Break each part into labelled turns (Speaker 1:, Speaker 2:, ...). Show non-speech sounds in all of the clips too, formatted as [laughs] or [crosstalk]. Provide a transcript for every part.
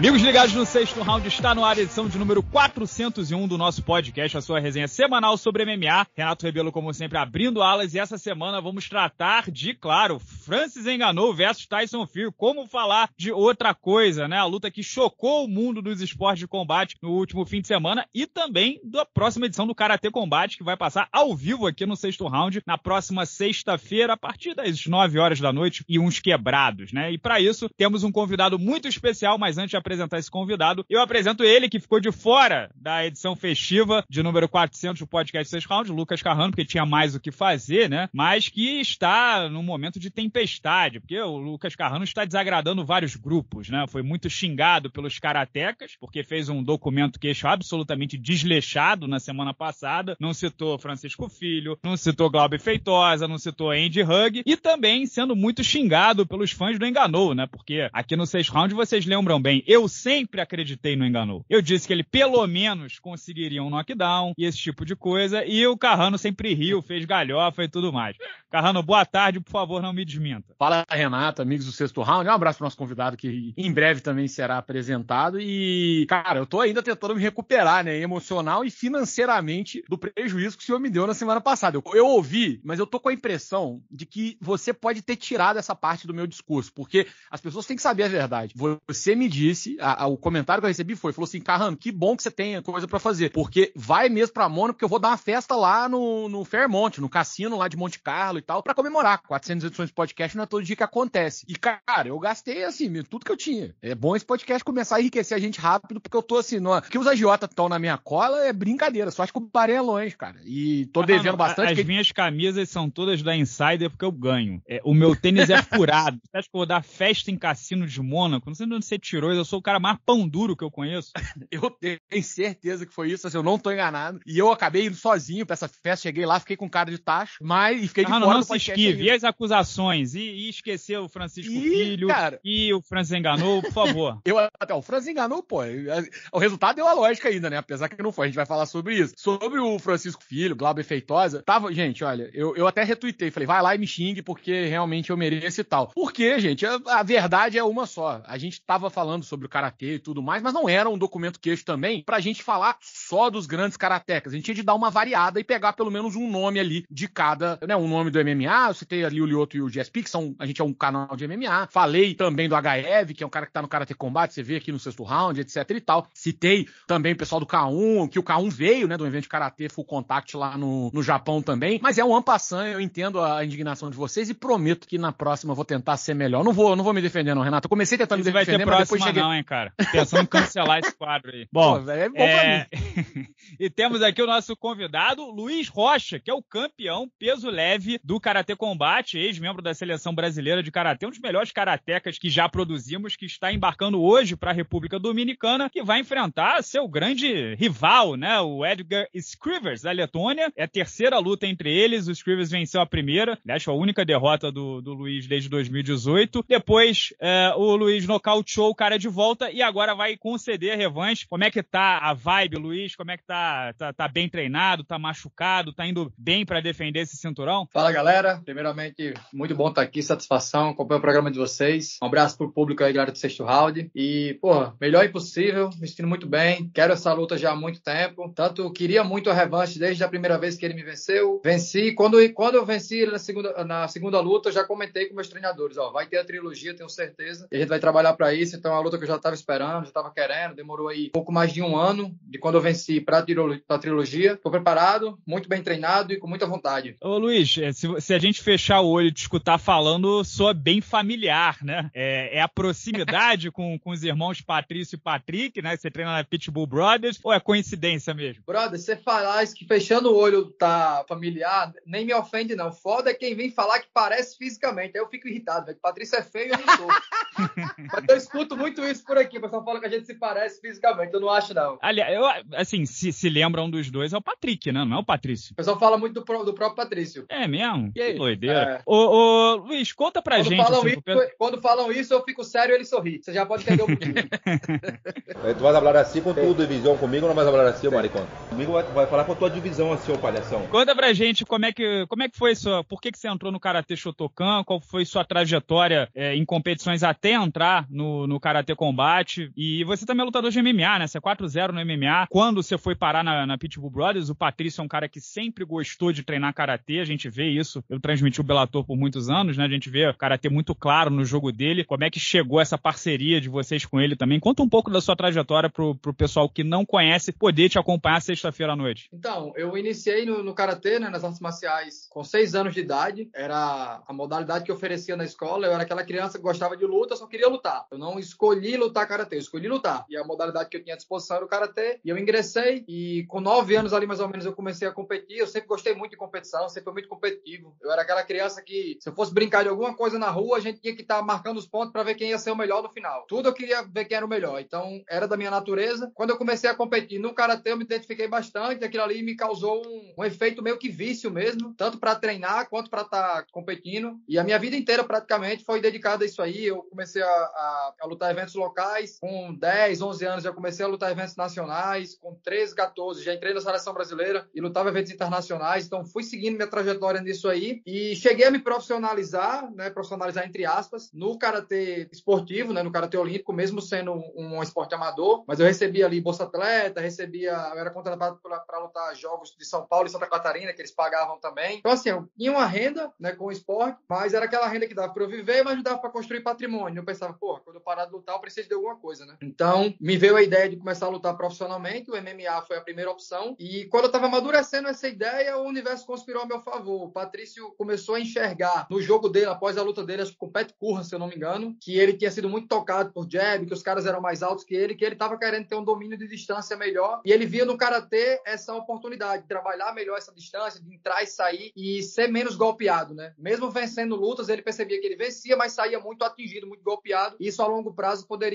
Speaker 1: Amigos ligados no sexto round, está no ar a edição de número 401 do nosso podcast, a sua resenha semanal sobre MMA. Renato Rebelo, como sempre, abrindo alas e essa semana vamos tratar de, claro, Francis enganou versus Tyson Fury. Como falar de outra coisa, né? A luta que chocou o mundo dos esportes de combate no último fim de semana e também da próxima edição do Karatê Combate, que vai passar ao vivo aqui no sexto round na próxima sexta-feira, a partir das 9 horas da noite e uns quebrados, né? E para isso temos um convidado muito especial, mas antes de apresentar esse convidado, eu apresento ele que ficou de fora da edição festiva de número 400 do podcast 6 Round, Lucas Carrano, porque tinha mais o que fazer, né? Mas que está num momento de tempestade, porque o Lucas Carrano está desagradando vários grupos, né? Foi muito xingado pelos karatecas, porque fez um documento queixo absolutamente desleixado na semana passada, não citou Francisco Filho, não citou Glauber Feitosa, não citou Andy Hug, e também sendo muito xingado pelos fãs do Enganou, né? Porque aqui no 6 Round vocês lembram bem, eu sempre acreditei no Enganou. Eu disse que ele pelo menos conseguiria um knockdown e esse tipo de coisa, e o Carrano sempre riu, fez galhofa e tudo mais. Carrano, boa tarde, por favor, não me desminta.
Speaker 2: Fala, Renato, amigos do Sexto Round. Um abraço pro nosso convidado que em breve também será apresentado. E, cara, eu tô ainda tentando me recuperar, né, emocional e financeiramente do prejuízo que o senhor me deu na semana passada. Eu, eu ouvi, mas eu tô com a impressão de que você pode ter tirado essa parte do meu discurso, porque as pessoas têm que saber a verdade. Você me disse, a, a, o comentário que eu recebi foi, falou assim, Carrano, que bom que você tenha coisa para fazer, porque vai mesmo pra Mônaco, porque eu vou dar uma festa lá no, no Fairmont, no cassino lá de Monte Carlo e tal, para comemorar. 400 edições de podcast não é todo dia que acontece. E, cara, eu gastei, assim, tudo que eu tinha. É bom esse podcast começar a enriquecer a gente rápido, porque eu tô assim, no... que os agiotas estão na minha cola é brincadeira, só acho que o parei é longe, cara. E tô devendo ah, bastante.
Speaker 1: As que... minhas camisas são todas da Insider porque eu ganho. É, o meu tênis é furado. [laughs] Você acha que eu vou dar festa em cassino de Mônaco? Não sei de onde você tirou, eu sou o cara mais pão duro que eu conheço. [laughs]
Speaker 2: eu tenho certeza que foi isso, assim, eu não tô enganado. E eu acabei indo sozinho pra essa festa, cheguei lá, fiquei com cara de tacho, mas e fiquei de ah, fora
Speaker 1: não, não se esquive. E as acusações? E, e esqueceu o Francisco e, Filho? Cara, e o Francis enganou, por favor. [laughs]
Speaker 2: eu, até, o Francis enganou, pô. O resultado deu a lógica ainda, né? Apesar que não foi, a gente vai falar sobre isso. Sobre o Francisco Filho, Glauber Feitosa, tava, gente, olha, eu, eu até retuitei, falei, vai lá e me xingue, porque realmente eu mereço e tal. Porque, gente, a, a verdade é uma só. A gente tava falando sobre o karatê e tudo mais, mas não era um documento queixo também pra gente falar só dos grandes karatecas. A gente tinha de dar uma variada e pegar pelo menos um nome ali de cada, né? Um nome do MMA, eu citei ali o Lioto e o GSP, que são, a gente é um canal de MMA. Falei também do HEV, que é um cara que tá no Karate Combate, você vê aqui no sexto round, etc e tal. Citei também o pessoal do K1, que o K1 veio, né, do evento de Karatê Full Contact lá no, no Japão também. Mas é um ampassan, eu entendo a indignação de vocês e prometo que na próxima eu vou tentar ser melhor. Não vou, não vou me defender não, Renato. Eu comecei tentando me defender,
Speaker 1: mas depois cheguei... não, hein, cara. Pensando em cancelar esse quadro aí. Bom, Pô, é bom é... pra [laughs] mim. e temos aqui o nosso convidado, Luiz Rocha, que é o campeão peso leve do Karatê Combate, ex-membro da seleção brasileira de Karatê, um dos melhores karatecas que já produzimos, que está embarcando hoje para a República Dominicana, que vai enfrentar seu grande rival, né, o Edgar Scrivers, da Letônia. É a terceira luta entre eles, o Scrivers venceu a primeira, aliás, foi a única derrota do, do Luiz desde 2018. Depois, é, o Luiz nocauteou o cara de volta e agora vai conceder a revanche. Como é que tá a vibe, Luiz? Como é que tá? Tá, tá bem treinado? Tá machucado? Tá indo bem para defender esse cinturão?
Speaker 3: Fala, galera. Primeiramente, muito bom estar aqui, satisfação, acompanhar o programa de vocês. Um abraço pro público aí, galera do sexto round. E, porra, melhor impossível, me sentindo muito bem. Quero essa luta já há muito tempo. Tanto queria muito a revanche desde a primeira vez que ele me venceu. Venci. Quando, quando eu venci ele na segunda, na segunda luta, eu já comentei com meus treinadores: ó, vai ter a trilogia, tenho certeza. E a gente vai trabalhar para isso. Então, é uma luta que eu já estava esperando, já estava querendo. Demorou aí pouco mais de um ano de quando eu venci para a trilogia. Estou preparado, muito bem treinado e com muita vontade.
Speaker 1: Ô, Luiz, é, se, se a gente fechar o olho e te escutar falando, soa bem familiar, né? É, é a proximidade [laughs] com, com os irmãos Patrício e Patrick, né? Você treina na Pitbull Brothers, ou é coincidência mesmo?
Speaker 3: Brother, você falar isso que fechando o olho tá familiar, nem me ofende, não. Foda é quem vem falar que parece fisicamente. Aí eu fico irritado, velho. Patrícia é feio, eu não sou. [laughs] Mas eu escuto muito isso por aqui. O pessoal fala que a gente se parece fisicamente. Eu não acho, não.
Speaker 1: Aliás, eu, assim, se, se lembra um dos dois é o Patrick, né? Não é o Patrício.
Speaker 3: O pessoal fala muito do, do próprio Patrício.
Speaker 1: É mesmo? Que doideira. É. Ô, ô, Luiz, conta pra
Speaker 3: quando
Speaker 1: gente.
Speaker 3: Falam assim, isso, Quando falam isso, eu fico sério e ele sorri. Você já pode entender um pouquinho. [laughs]
Speaker 4: tu vai falar assim com tua divisão comigo ou não vai falar assim, maricão? Comigo vai, vai falar com a tua divisão assim, ô palhação.
Speaker 1: Conta pra gente como é que, como é que foi sua. Por que, que você entrou no Karatê Shotokan? Qual foi sua trajetória é, em competições até entrar no, no Karatê Combate? E você também é lutador de MMA, né? Você é 4-0 no MMA. Quando você foi parar na, na Pitbull Brothers, o Patrício é um cara que sempre gostou de treinar Karatê. A gente vê isso. Eu transmiti o Bellator por muitos anos, né? A gente vê o Karatê muito claro no jogo dele. Como é que chegou essa parceria de vocês com ele também? Conta um pouco da sua trajetória pro, pro pessoal que não conhece poder te acompanhar sexta-feira à noite.
Speaker 3: Então, eu iniciei no, no Karatê, né? Nas artes marciais com seis anos de idade. Era a modalidade que oferecia na escola. Eu era aquela criança que gostava de luta, só queria lutar. Eu não escolhi lutar Karatê, eu escolhi lutar. E a modalidade que eu tinha à disposição era o Karatê. E eu ingressei e com nove anos ali, mais ou menos, eu comecei a competir. Eu sempre gostei muito de competição, sempre fui muito competitivo. Eu era aquela criança que, se eu fosse brincar de alguma coisa na rua, a gente tinha que estar tá marcando os pontos para ver quem ia ser o melhor no final. Tudo eu queria ver quem era o melhor. Então, era da minha natureza. Quando eu comecei a competir no Karatê, eu me identifiquei bastante. Aquilo ali me causou um, um efeito meio que vício mesmo, tanto para treinar quanto para estar tá competindo. E a minha vida inteira, praticamente, foi dedicada a isso aí. Eu comecei a, a, a lutar eventos locais. Com 10, 11 anos, já comecei a lutar eventos nacionais. Com 13, 14, já entrei na seleção brasileira e lutava eventos internacionais. Então, fui seguindo minha trajetória nisso aí. E cheguei a me profissionalizar, né? Profissionalizar entre aspas, no karatê esportivo, né? No karatê olímpico, mesmo sendo um, esporte amador. Mas eu recebia ali Bolsa Atleta, recebia. Eu era contratado para lutar jogos de São Paulo e Santa Catarina, que eles pagavam também. Então, assim, eu tinha uma renda, né? Com o esporte, mas era aquela renda que dava para eu viver, mas não dava para construir patrimônio. Eu pensava, pô, quando eu parar de lutar, eu preciso de alguma coisa, né? Então, me veio a ideia de começar a lutar profissionalmente. O MMA foi a primeira opção. E quando eu estava amadurecendo essa ideia, o universo conspirou a meu favor. O Patrício começou a enxergar no jogo dele, após a luta dele, acho que com o Pet se eu não me engano, que ele tinha sido muito tocado por jab, que os caras eram mais altos que ele, que ele estava querendo ter um domínio de distância melhor. E ele via no karatê essa oportunidade de trabalhar melhor essa distância, de entrar e sair e ser menos golpeado, né? Mesmo vencendo lutas, ele percebia que ele vencia, mas saía muito atingido, muito golpeado. E isso a longo prazo poderia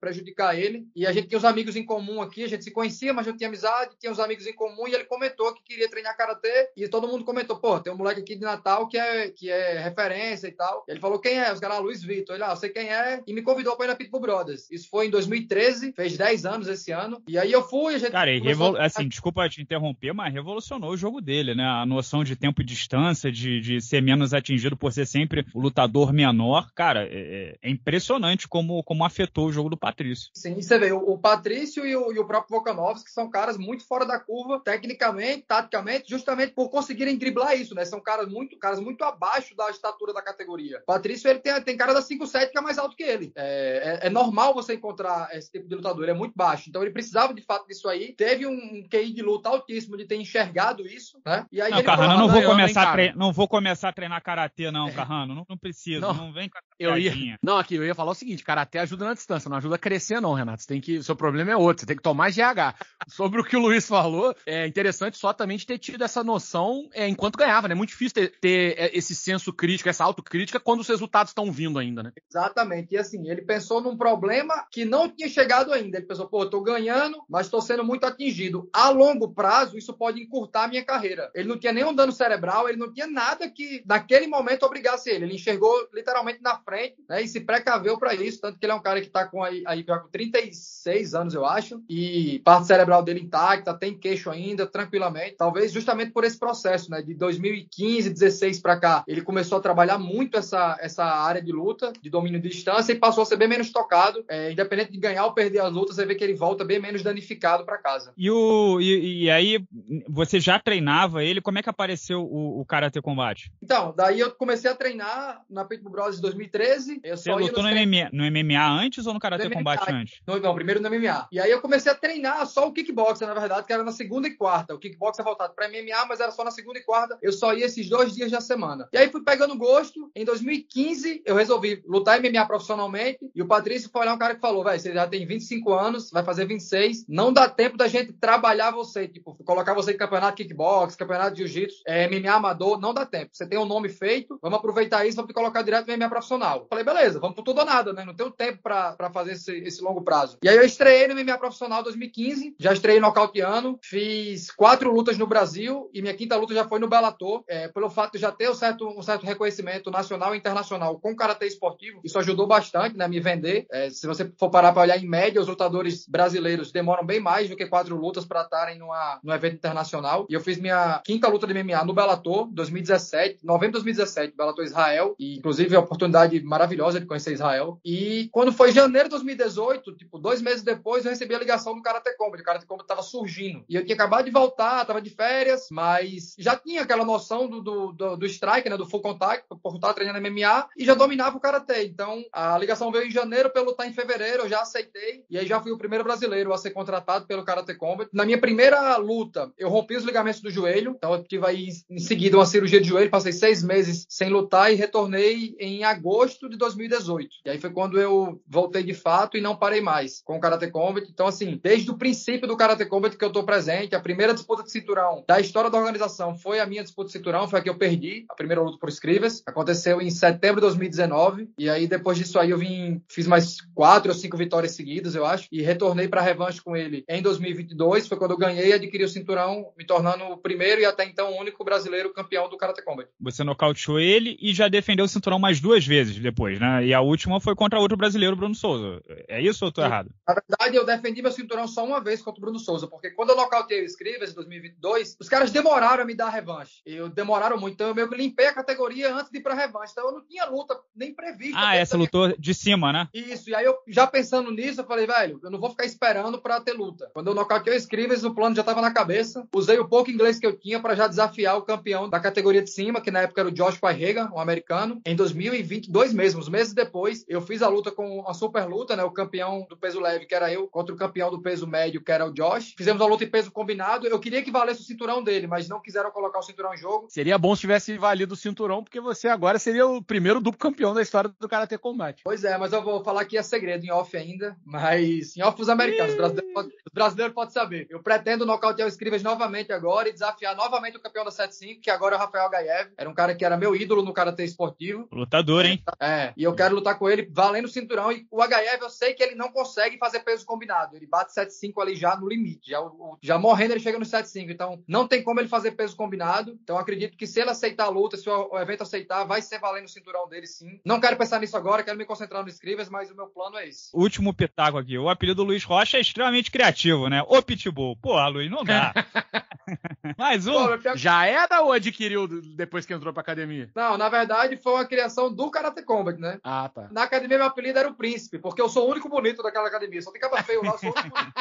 Speaker 3: prejudicar ele. E a gente tinha os amigos em comum aqui, a gente se conhecia, mas não tinha amizade, tinha os amigos em comum e ele comentou que queria treinar karatê e todo mundo comentou, pô, tem um moleque aqui de Natal que é, que é referência e tal. Ele falou quem é? Os caras, Luiz Vitor. Ele, ah, eu sei quem é e me convidou para ir na Pitbull Brothers. Isso foi em 2013, fez 10 anos esse ano. E aí eu fui, a gente
Speaker 1: Cara, e revol... assim, desculpa te interromper, mas revolucionou o jogo dele, né? A noção de tempo e distância, de, de ser menos atingido por ser sempre o lutador menor. Cara, é, é impressionante como, como afetou o jogo do Patrício.
Speaker 3: Sim, você vê, o, o Patrício e o, e o próprio Volkanovski são caras muito fora da curva, tecnicamente, taticamente, justamente por conseguirem driblar isso, né? São caras muito, caras muito abaixo da estatura da categoria. O Patrício, ele tem, tem cara da 5'7 que é mais alto que ele. É, é, é, normal você encontrar esse tipo de lutador, ele é muito baixo. Então ele precisava de fato disso aí. Teve um QI de luta altíssimo de ter enxergado isso, né?
Speaker 1: E aí não, Carrano, falou, não, vou começar não vou começar a treinar karatê, não, é. Carrano. Não, não preciso, não, não vem com
Speaker 2: eu ia, [laughs] Não, aqui, eu ia falar o seguinte: karatê ajuda na distância, não ajuda a crescer, não, Renato. Você tem que. O seu problema é outro, você tem que tomar GH. Sobre o que o Luiz falou, é interessante só também de ter tido essa noção é, enquanto ganhava, né? É muito difícil ter, ter é, esse senso crítico, essa autocrítica, quando os resultados estão vindo ainda, né?
Speaker 3: Exatamente. E assim, ele pensou num problema que não tinha chegado ainda. Ele pensou, pô, eu tô ganhando, mas tô sendo muito atingido. A longo prazo, isso pode encurtar a minha carreira. Ele não tinha nenhum dano cerebral, ele não tinha nada que, naquele momento, obrigasse ele. Ele enxergou literalmente na frente, né? E se precaveu para isso. Tanto que ele é um cara que tá com aí, aí com 36 anos, eu acho, e parte cerebral dele intacta, tem queixo ainda, tranquilamente. Talvez justamente por esse processo, né? De 2015, 16 para cá, ele começou a trabalhar muito essa, essa área de luta, de domínio de distância, e passou a ser bem menos tocado. É, independente de ganhar ou perder as lutas, você vê que ele volta bem menos danificado para casa.
Speaker 1: E, o, e, e, aí, você já treinava ele? Como é que apareceu o, o Karate Combate?
Speaker 3: Então, daí eu comecei a treinar na Pitbull Bros. em 2013. Eu
Speaker 1: você lutou no, MMA, no MMA antes ou no Karate Combate antes?
Speaker 3: Não, não, primeiro no MMA. E aí eu comecei a treinar só o kickboxer, na verdade, que era na segunda e quarta. O kickboxer é voltado para MMA, mas era só na segunda e quarta. Eu só ia esses dois dias da semana. E aí fui pegando gosto. Em 2015, eu resolvi lutar MMA profissionalmente. E o Patrício foi olhar um cara que falou: velho, você já tem 25 anos, vai fazer 26. Não dá tempo da gente trabalhar você. Tipo, colocar você em campeonato de kickbox, campeonato de jiu-jitsu, é, MMA amador. Não dá tempo. Você tem um nome feito, vamos aproveitar isso, vamos te colocar direto no MMA profissional. Profissional. Falei, beleza, vamos por tudo ou nada, né? Não tenho tempo pra, fazer esse, esse longo prazo. E aí eu estreiei no MMA profissional 2015, já estreiei nocauteando, fiz quatro lutas no Brasil e minha quinta luta já foi no Bellator, é, pelo fato de já ter um certo, um certo reconhecimento nacional e internacional com karatê esportivo. Isso ajudou bastante, né, me vender. É, se você for parar para olhar em média, os lutadores brasileiros demoram bem mais do que quatro lutas para estarem num evento internacional. E eu fiz minha quinta luta de MMA no Bellator, 2017, novembro de 2017, Bellator Israel, e inclusive a oportunidade maravilhosa de conhecer Israel. E quando foi janeiro de 2018, tipo, dois meses depois, eu recebi a ligação do Karate Combat. O Karate Combat estava surgindo. E eu tinha acabado de voltar, estava de férias, mas já tinha aquela noção do, do, do, do strike, né, do full contact, por estar treinando MMA, e já dominava o Karate. Então, a ligação veio em janeiro, pelo lutar em fevereiro, eu já aceitei, e aí já fui o primeiro brasileiro a ser contratado pelo Karate Combat. Na minha primeira luta, eu rompi os ligamentos do joelho, então eu tive aí em seguida uma cirurgia de joelho, passei seis meses sem lutar e retornei em agosto de 2018. E aí foi quando eu voltei de fato e não parei mais com o Karate Combat. Então, assim, desde o princípio do Karate Combat que eu tô presente, a primeira disputa de cinturão da história da organização foi a minha disputa de cinturão, foi a que eu perdi, a primeira luta por Scrivers. Aconteceu em setembro de 2019. E aí, depois disso aí, eu vim, fiz mais quatro ou cinco vitórias seguidas, eu acho, e retornei para revanche com ele em 2022. Foi quando eu ganhei e adquiri o cinturão, me tornando o primeiro e até então o único brasileiro campeão do Karate Combat.
Speaker 1: Você nocauteou ele e já defendeu o cinturão mais duas vezes depois, né? E a última foi contra outro brasileiro, Bruno Souza. É isso ou eu tô errado?
Speaker 3: Na verdade, eu defendi meu cinturão só uma vez contra o Bruno Souza, porque quando eu nocauteei o Scrivers em 2022, os caras demoraram a me dar a revanche. Eu demoraram muito, então eu meio que limpei a categoria antes de ir pra revanche. Então eu não tinha luta nem prevista.
Speaker 1: Ah, essa lutou de cima, né?
Speaker 3: Isso, e aí eu já pensando nisso, eu falei, velho, eu não vou ficar esperando pra ter luta. Quando eu nocauteei o Scrivers, o plano já tava na cabeça. Usei o pouco inglês que eu tinha para já desafiar o campeão da categoria de cima, que na época era o Josh Pairega, um americano. Em 2022 mesmo, uns meses depois, eu fiz a luta com a super luta, né? O campeão do peso leve, que era eu, contra o campeão do peso médio, que era o Josh. Fizemos a luta em peso combinado. Eu queria que valesse o cinturão dele, mas não quiseram colocar o cinturão em jogo.
Speaker 2: Seria bom se tivesse valido o cinturão, porque você agora seria o primeiro duplo campeão da história do Karate Combat.
Speaker 3: Pois é, mas eu vou falar que é segredo em off ainda, mas em off os americanos, os brasileiros, brasileiros podem saber. Eu pretendo nocautear o Scrivas novamente agora e desafiar novamente o campeão da 75, que agora é o Rafael Gaev. Era um cara que era meu ídolo no Karate esportivo.
Speaker 1: Lutador, hein?
Speaker 3: É, e eu quero lutar com ele valendo o cinturão. E o HF eu sei que ele não consegue fazer peso combinado. Ele bate 7,5 ali já no limite. Já, já morrendo, ele chega no 7,5. Então, não tem como ele fazer peso combinado. Então, acredito que se ele aceitar a luta, se o, evento aceitar, vai ser valendo o cinturão dele sim. Não quero pensar nisso agora, quero me concentrar no Scrivers, mas o meu plano é esse.
Speaker 1: Último pitaco aqui. O apelido do Luiz Rocha é extremamente criativo, né? O Pitbull. Pô, Luiz, não dá. [laughs] Mais um. Pô,
Speaker 2: Já era ou adquiriu depois que entrou pra academia?
Speaker 3: Não, na verdade foi uma criação do Karate Combat, né?
Speaker 2: Ah, tá.
Speaker 3: Na academia meu apelido era o Príncipe, porque eu sou o único bonito daquela academia. Só tem capa feio lá, eu sou o único bonito.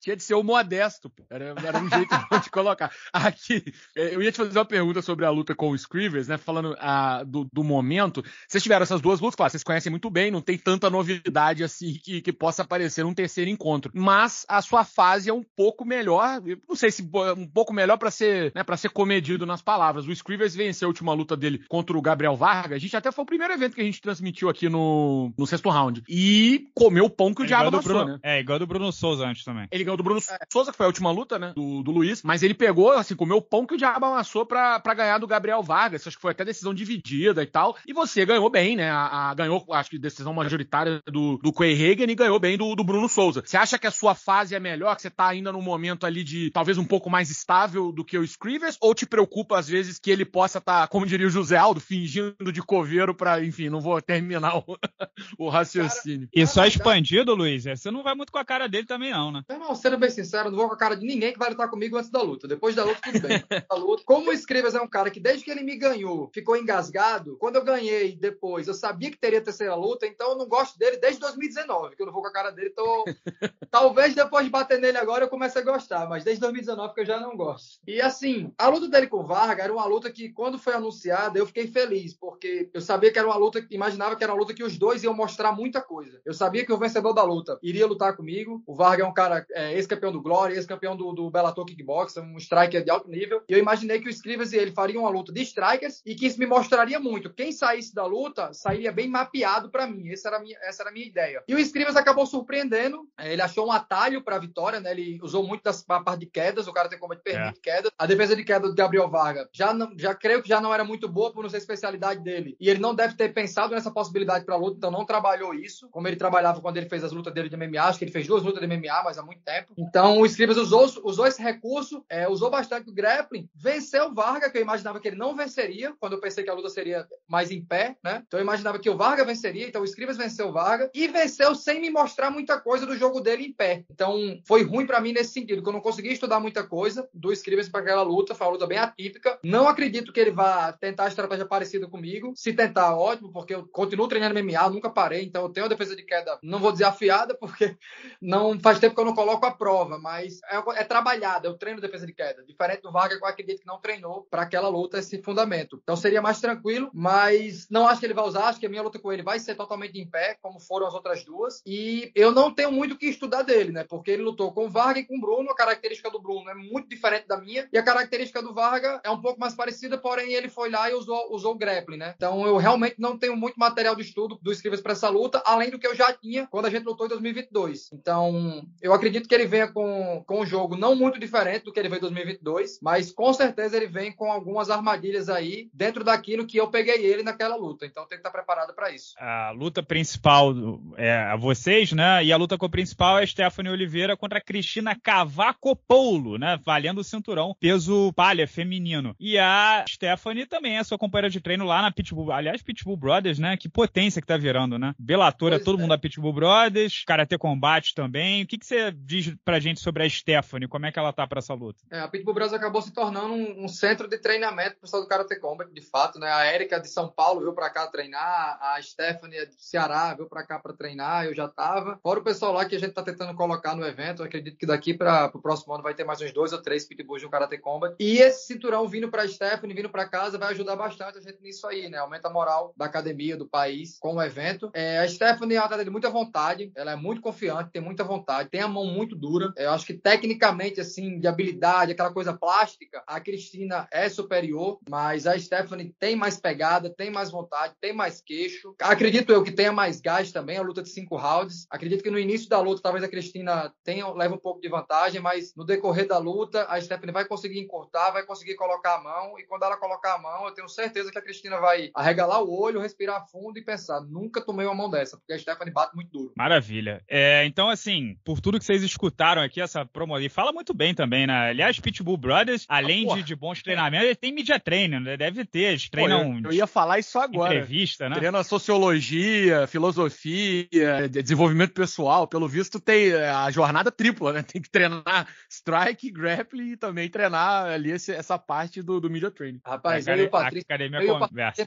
Speaker 2: Tinha de ser o modesto, pô. Era, era um jeito [laughs] de colocar. Aqui, eu ia te fazer uma pergunta sobre a luta com o Scrivers, né? Falando ah, do, do, momento. Vocês tiveram essas duas lutas, claro, vocês conhecem muito bem, não tem tanta novidade assim que, que possa aparecer num terceiro encontro. Mas a sua fase é um pouco melhor. Não sei se um pouco melhor para ser, né, para ser comedido nas palavras. O Scrivers venceu a última luta dele contra o Gabriel Vargas. A gente até foi o primeiro evento que a gente transmitiu aqui no, no sexto round. E comeu o pão que o é diabo amassou,
Speaker 1: Bruno,
Speaker 2: né?
Speaker 1: É, igual do Bruno Souza antes também.
Speaker 2: Ele ganhou do Bruno é. Souza, que foi a última luta, né? Do, do Luiz. Mas ele pegou, assim, comeu o pão que o diabo amassou pra, pra ganhar do Gabriel Vargas. Acho que foi até decisão dividida e tal. E você ganhou bem, né? A, a ganhou, acho que decisão majoritária do, do Quay Hagen e ganhou bem do, do Bruno Souza. Você acha que a sua fase é melhor? Que você tá ainda num momento ali de talvez um pouco mais estável do que o Scrivers? Ou te preocupa às vezes que ele possa estar, tá, como diria o José Aldo, fingindo de coveiro pra, enfim, não vou terminar o, [laughs] o raciocínio.
Speaker 1: Cara, e só expandido, Luiz, você não vai muito com a cara dele também, não, né?
Speaker 3: Não, sendo bem sincero, não vou com a cara de ninguém que vai lutar comigo antes da luta. Depois da luta, tudo bem. [laughs] luta, como o Scrivers é um cara que desde que ele me ganhou, ficou engasgado, quando eu ganhei depois, eu sabia que teria terceira luta, então eu não gosto dele desde 2019, que eu não vou com a cara dele, tô... [laughs] Talvez depois de bater nele agora eu comece a gostar, mas desde 2019 que eu já não gosto. E assim, a luta dele com o Varga era uma luta que, quando foi anunciada, eu fiquei feliz, porque eu sabia que era uma luta, imaginava que era uma luta que os dois iam mostrar muita coisa. Eu sabia que o vencedor da luta iria lutar comigo. O Varga é um cara era é, ex-campeão do Glória, ex-campeão do, do Bellator Kickbox, um striker de alto nível. E eu imaginei que o Scrivers e ele fariam uma luta de strikers e que isso me mostraria muito. Quem saísse da luta sairia bem mapeado para mim. Essa era, a minha, essa era a minha ideia. E o Scrivers acabou surpreendendo. É, ele achou um atalho para a vitória, né? Ele usou muito das parte de quedas. O cara tem como permite é. quedas. A defesa de queda do Gabriel Varga já, não, já creio que já não era muito boa por não ser a especialidade dele. E ele não deve ter pensado nessa possibilidade para luta, então não trabalhou isso, como ele trabalhava quando ele fez as lutas dele de MMA. Acho que ele fez duas lutas de MMA, mas há muito tempo. Então o Scrivers usou, usou esse recurso, é, usou bastante o grappling, venceu o Varga, que eu imaginava que ele não venceria, quando eu pensei que a luta seria mais em pé, né? Então eu imaginava que o Varga venceria, então o Scrivers venceu o Varga e venceu sem me mostrar muita coisa do jogo dele em pé. Então foi ruim para mim nesse sentido, que eu não consegui estudar muita coisa do Scrivers para aquela luta, foi uma luta bem atípica. Não acredito que ele vá tentar a estratégia parecida comigo. Se tentar, ótimo, porque eu continuo treinando MMA, nunca parei, então eu tenho a defesa de queda, não vou dizer afiada, porque não faz tempo que eu não coloco a prova, mas é, é trabalhada, eu treino defesa de queda. Diferente do Vargas, eu acredito que não treinou para aquela luta esse fundamento. Então seria mais tranquilo, mas não acho que ele vai usar, acho que a minha luta com ele vai ser totalmente em pé, como foram as outras duas. E eu não tenho muito o que estudar dele, né? Porque ele lutou com o Vargas e com o Bruno, a característica do Bruno é muito diferente da minha, e a característica do Vargas é um pouco mais parecida, porém ele foi lá e usou, usou o grappling, né? Então eu realmente não tenho muito material de estudo do Escrivas para essa luta, além do que eu já tinha quando a gente lutou em 2022. Então eu acredito que ele venha com, com um jogo não muito diferente do que ele veio em 2022, mas com certeza ele vem com algumas armadilhas aí dentro daquilo que eu peguei ele naquela luta. Então tem que estar preparado para isso.
Speaker 1: A luta principal é a vocês, né? E a luta principal é Stephanie Oliveira contra Cristina Cavacopoulo, né? Valendo o cinturão peso palha feminino. E a Stephanie também é sua companheira de treino lá na Pitbull. Aliás, Pitbull Brothers, né? Que potência que tá virando, né? Bellator é todo é. mundo da Pitbull Brothers, Karate Combate também. O que, que você diz pra gente sobre a Stephanie? Como é que ela tá pra essa luta?
Speaker 3: É, a Pitbull Brothers acabou se tornando um, um centro de treinamento pro pessoal do Karate Combat, de fato, né? A Erika de São Paulo veio pra cá treinar, a Stephanie é de Ceará veio pra cá pra treinar, eu já tava. Fora o pessoal lá que a gente tá tentando colocar no evento, eu acredito que daqui para o próximo ano vai ter mais uns dois ou três pitbulls no Karate Combat. E esse cinturão vindo para Stephanie, vindo para casa, vai ajudar bastante a gente nisso aí, né? Aumenta a moral da academia, do país, com o evento. É, a Stephanie é uma de muita vontade, ela é muito confiante, tem muita vontade, tem a mão muito dura. Eu acho que tecnicamente, assim, de habilidade, aquela coisa plástica, a Cristina é superior, mas a Stephanie tem mais pegada, tem mais vontade, tem mais queixo. Acredito eu que tenha mais gás também, a luta de cinco rounds. Acredito que no início da luta, talvez a Cristina tenha, leve um pouco de vantagem, mas no decorrer da luta, a Stephanie vai conseguir encurtar, vai conseguir colocar a mão, e quando ela colocar a mão, eu tenho certeza que a Cristina vai arregalar o olho, respirar fundo e pensar, nunca tomei uma mão dessa, porque a Stephanie bate muito duro.
Speaker 1: Maravilha. É, então, assim, por tudo que vocês escutaram aqui, essa promo e fala muito bem também, né? Aliás, Pitbull Brothers, além ah, de, de, bons treinamentos, eles têm media training, né? Deve ter, eles treinam...
Speaker 2: Pô, eu, eu, ia falar isso agora.
Speaker 1: Entrevista, né?
Speaker 2: Treinam sociologia, filosofia, desenvolvimento pessoal, pelo visto tem é, a jornada tripla, né? Tem que treinar strike, grappling e também treinar ali esse, essa parte do, do media training.
Speaker 3: Rapaz, eu e o Patrício, eu e o Patrício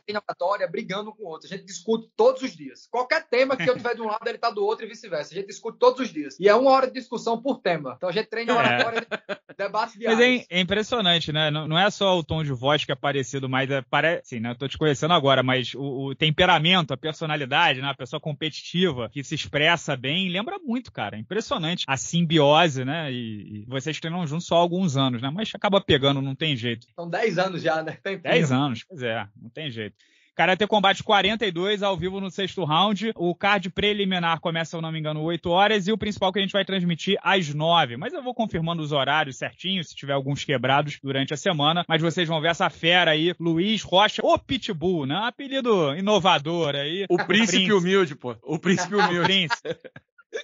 Speaker 3: brigando com o outro. A gente discute todos os dias. Qualquer tema que eu tiver de um lado, ele tá do outro e vice-versa. A gente discute todos os dias. E é uma hora de discussão por tema. Então a gente treina oratória, é. debate
Speaker 1: diários. Mas é, é, impressionante, né? Não, não, é só o tom de voz que é parecido, mas é, parece, assim, né? Eu tô te conhecendo agora, mas o, o temperamento, a personalidade, né? A pessoa competitiva que se expressa bem, lembra muito, cara. É impressionante a simbiose, né? E, e, vocês treinam juntos só há alguns anos, né? Mas acaba pegando, não tem jeito.
Speaker 3: São 10 anos já, né?
Speaker 1: 10 anos, pois é, não tem jeito. Karate Combate 42, ao vivo no sexto round. O card preliminar começa, se eu não me engano, 8 horas e o principal que a gente vai transmitir às 9. Mas eu vou confirmando os horários certinho, se tiver alguns quebrados durante a semana. Mas vocês vão ver essa fera aí, Luiz Rocha, o Pitbull, né? Apelido inovador aí.
Speaker 2: O príncipe humilde, pô. O príncipe humilde. o príncipe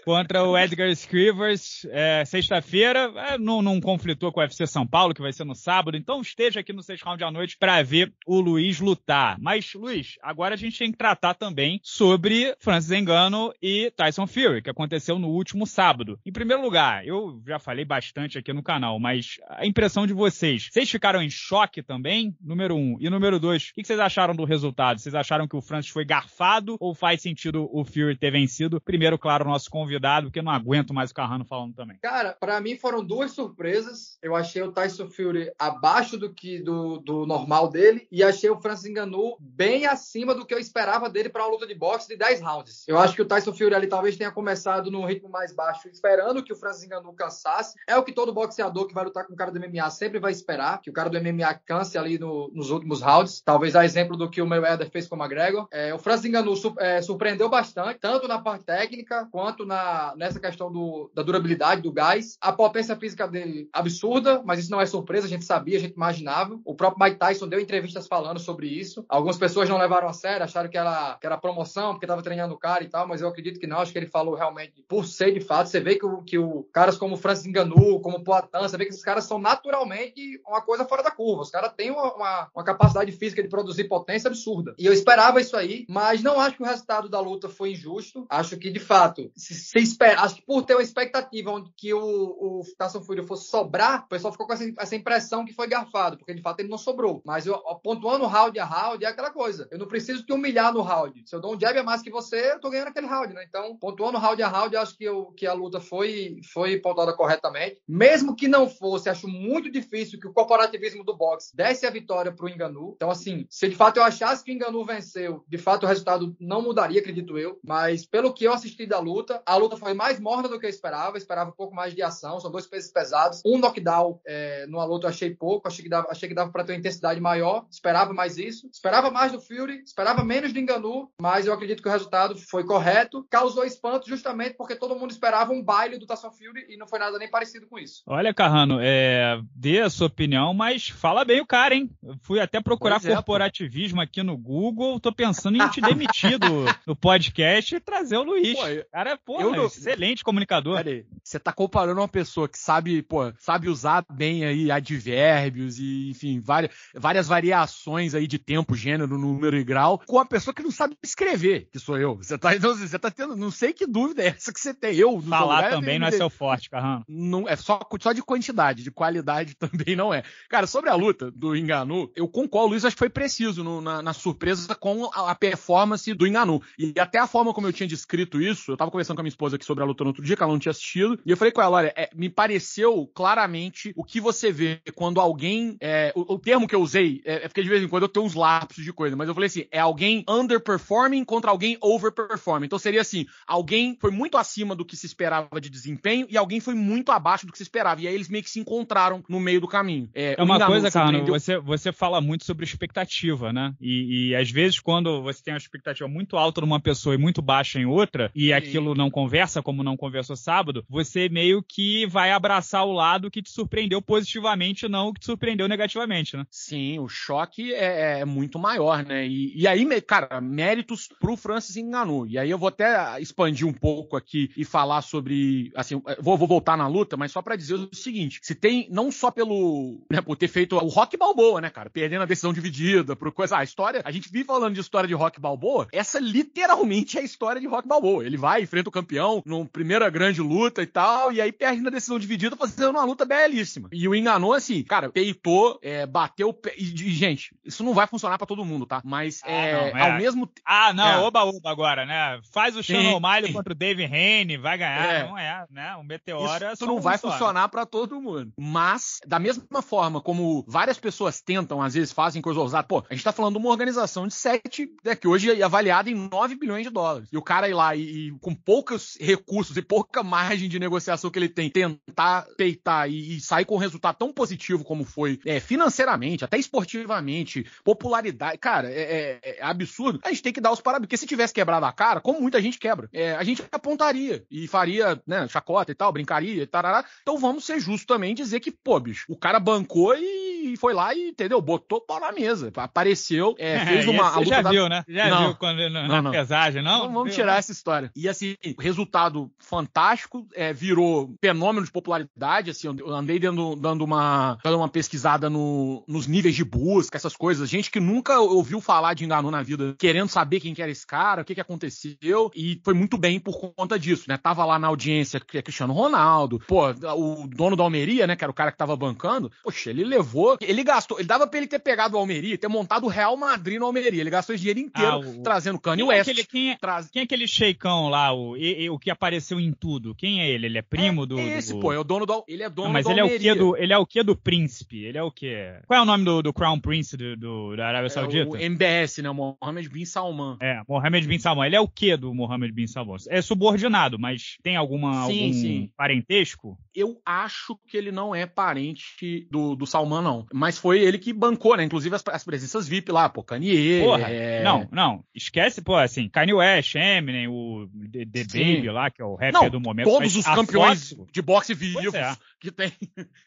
Speaker 1: contra o Edgar Scrivers, é, sexta-feira. É, não, não conflitou com o UFC São Paulo, que vai ser no sábado. Então esteja aqui no sexto round à noite para ver o Luiz lutar. Mas, Luiz, agora a gente tem que tratar também sobre Francis Engano e Tyson Fury, que aconteceu no último sábado. Em primeiro lugar, eu já falei bastante aqui no canal, mas a impressão de vocês, vocês ficaram em choque também? Número um. E número dois, o que vocês acharam do resultado? Vocês acharam que o Francis foi garfado ou faz sentido o Fury ter vencido? Primeiro, claro, o nosso convidado convidado, porque não aguento mais o Carrano falando também.
Speaker 3: Cara, para mim foram duas surpresas. Eu achei o Tyson Fury abaixo do que do, do normal dele e achei o Francis Ngannou bem acima do que eu esperava dele para uma luta de boxe de 10 rounds. Eu acho que o Tyson Fury ali talvez tenha começado num ritmo mais baixo, esperando que o Francis Ngannou cansasse. É o que todo boxeador que vai lutar com o cara do MMA sempre vai esperar, que o cara do MMA canse ali no, nos últimos rounds. Talvez a exemplo do que o Mayweather fez com o McGregor. É, o Francis Ngannou é, surpreendeu bastante, tanto na parte técnica quanto na, nessa questão do, da durabilidade do gás. A potência física dele absurda, mas isso não é surpresa, a gente sabia, a gente imaginava. O próprio Mike Tyson deu entrevistas falando sobre isso. Algumas pessoas não levaram a sério, acharam que era, que era promoção, porque estava treinando o cara e tal, mas eu acredito que não. Acho que ele falou realmente por ser de fato. Você vê que, o, que o caras como Francis Ngannou, como Poitin, você vê que esses caras são naturalmente uma coisa fora da curva. Os caras têm uma, uma, uma capacidade física de produzir potência absurda. E eu esperava isso aí, mas não acho que o resultado da luta foi injusto. Acho que, de fato, se, se espera, acho que por ter uma expectativa onde que o, o Tyson Fury fosse sobrar, o pessoal ficou com essa, essa, impressão que foi garfado, porque de fato ele não sobrou. Mas eu, pontuando round a round é aquela coisa. Eu não preciso te humilhar no round. Se eu dou um jab a mais que você, eu tô ganhando aquele round, né? Então, pontuando round a round, eu acho que, eu, que a luta foi, foi pontuada corretamente. Mesmo que não fosse, acho muito difícil que o corporativismo do boxe desse a vitória pro Enganu. Então, assim, se de fato eu achasse que o Enganu venceu, de fato o resultado não mudaria, acredito eu. Mas pelo que eu assisti da luta, a luta foi mais morna do que eu esperava. Esperava um pouco mais de ação. São dois pesos pesados. Um knockdown é, numa luta eu achei pouco. Achei que dava, achei que dava para ter uma intensidade maior. Esperava mais isso. Esperava mais do Fury. Esperava menos do Enganu. Mas eu acredito que o resultado foi correto. Causou espanto justamente porque todo mundo esperava um baile do Tyson Fury e não foi nada nem parecido com isso.
Speaker 1: Olha, Carrano, é, dê a sua opinião, mas fala bem o cara, hein? Eu fui até procurar é, corporativismo pô. aqui no Google. Tô pensando em te demitir do, do podcast e trazer o Luiz. Pô, cara, pô, eu, excelente comunicador.
Speaker 2: Peraí, você tá comparando uma pessoa que sabe, pô, sabe usar bem aí advérbios e, enfim, várias, várias variações aí de tempo, gênero, número e grau, com uma pessoa que não sabe escrever, que sou eu. Você tá, [laughs] então, você tá tendo, não sei que dúvida é essa que você tem. Eu,
Speaker 1: Falar lugar, também não é seu forte, Carrão.
Speaker 2: Não, é só, só de quantidade, de qualidade [laughs] também não é. Cara, sobre a luta do Enganu, eu concordo, o Luiz acho que foi preciso no, na, na, surpresa com a, a, performance do Enganu. E até a forma como eu tinha descrito isso, eu tava conversando com a minha esposa aqui sobre a luta no outro dia, que ela não tinha assistido, e eu falei com ela, olha, é, me pareceu claramente o que você vê quando alguém, é, o, o, termo que eu usei, é, é, porque de vez em quando eu tenho uns lapsos de coisa, mas eu falei assim, é alguém underperforming contra alguém overperforming. Então seria assim, alguém foi muito acima do que se esperava de desempenho e alguém foi muito abaixo do que se esperava. E aí eles meio que se encontraram no meio do caminho.
Speaker 1: É, é uma coisa, cara, você, você fala muito sobre expectativa, né? E, e, às vezes quando você tem uma expectativa muito alta numa pessoa e muito baixa em outra, e aquilo não conversa como não conversou sábado, você meio que vai abraçar o lado que te surpreendeu positivamente, não o que te surpreendeu negativamente, né?
Speaker 2: Sim, o choque é, é muito maior, né? E, e, aí, cara, méritos pro Francis Ngannou. E aí eu vou até expandir um pouco aqui e falar sobre, assim, vou, vou voltar na luta, mas só para dizer o seguinte, se tem, não só pelo, né, por ter feito o Rock Balboa, né, cara, perdendo a decisão dividida, por coisa, a história, a gente vive falando de história de Rock Balboa, essa literalmente é a história de Rock Balboa. Ele vai, enfrenta o campeão, numa primeira grande luta e tal, e aí perde na decisão dividida, fazendo uma luta belíssima. E o enganou assim, cara, peitou, é, bateu, e, e, gente, isso não vai funcionar para todo mundo, tá? Mas ah, é, não, é, ao mesmo
Speaker 1: Ah, não, é. oba, oba agora, né? Faz o Sean O'Malley contra o Dave Haney, vai ganhar, é. não é, né? Um meteoro
Speaker 2: isso não vai funcionar para todo mundo. Mas, da mesma forma como várias pessoas tentam, às vezes fazem coisa ousada, pô, a gente tá falando de uma organização de sete, né, que hoje é avaliada em 9 bilhões de dólares. E o cara ir lá e, e com poucos recursos e pouca margem de negociação que ele tem, tentar peitar e, e sair com um resultado tão positivo como foi, é, financeiramente, até esportivamente, popularidade, cara, é, é, é, absurdo. A gente tem que dar os parabéns, porque se tivesse quebrado a cara, como muita gente quebra, é, a gente apontaria e faria, né, chacota e tal, brincaria e tarará. Então vamos ser justos também e dizer que, pô, bicho, o cara bancou e foi lá e, entendeu? Botou pau na mesa. Apareceu, é, [laughs] fez uma.
Speaker 1: Você já da... viu, né? Já não, viu quando, na, não, não. pesagem, não?
Speaker 2: Então, vamos tirar essa história. E assim, resultado fantástico, é, virou fenômeno de popularidade. Assim, eu andei dando, dando, uma, dando uma pesquisada no, nos níveis de busca, essas coisas. Gente que nunca ouviu falar de Enganu na vida, querendo saber quem que era esse cara, o que, que aconteceu. E foi muito bem por conta disso, né? Tava lá na audiência que é Cristiano Ronaldo. Pô, o dono da Almeria, né? Que era o cara que tava bancando. Poxa, ele levou ele gastou, ele dava pra ele ter pegado o Almeria, ter montado o Real Madrid no Almeria. Ele gastou esse dinheiro inteiro ah, o... trazendo Kanye
Speaker 1: quem
Speaker 2: West.
Speaker 1: É aquele, quem, é, traz... quem é aquele sheikão lá, o, e, e, o que apareceu em tudo? Quem é ele? Ele é primo
Speaker 2: é,
Speaker 1: do.
Speaker 2: Esse,
Speaker 1: do...
Speaker 2: pô, é o dono do. Ele é dono Não,
Speaker 1: mas
Speaker 2: do
Speaker 1: ele
Speaker 2: Almeria.
Speaker 1: é o que do. Ele é o que do príncipe? Ele é o que? Qual é o nome do, do Crown Prince do, do da Arábia Saudita?
Speaker 2: É o MBS, né? Mohammed bin Salman.
Speaker 1: É, Mohammed bin Salman. Ele é o que do Mohammed bin Salman? É subordinado, mas tem alguma, sim, algum sim. parentesco?
Speaker 2: Eu acho que ele não é parente do, do Salman, não. Mas foi ele que bancou, né? Inclusive as, as presenças VIP lá, pô, Kanye.
Speaker 1: Porra, é... não, não. Esquece, pô, assim, Kanye West, Eminem, o The, The Baby lá, que é o rapper não, do momento.
Speaker 2: Todos os campeões foto... de boxe vivos é. que tem.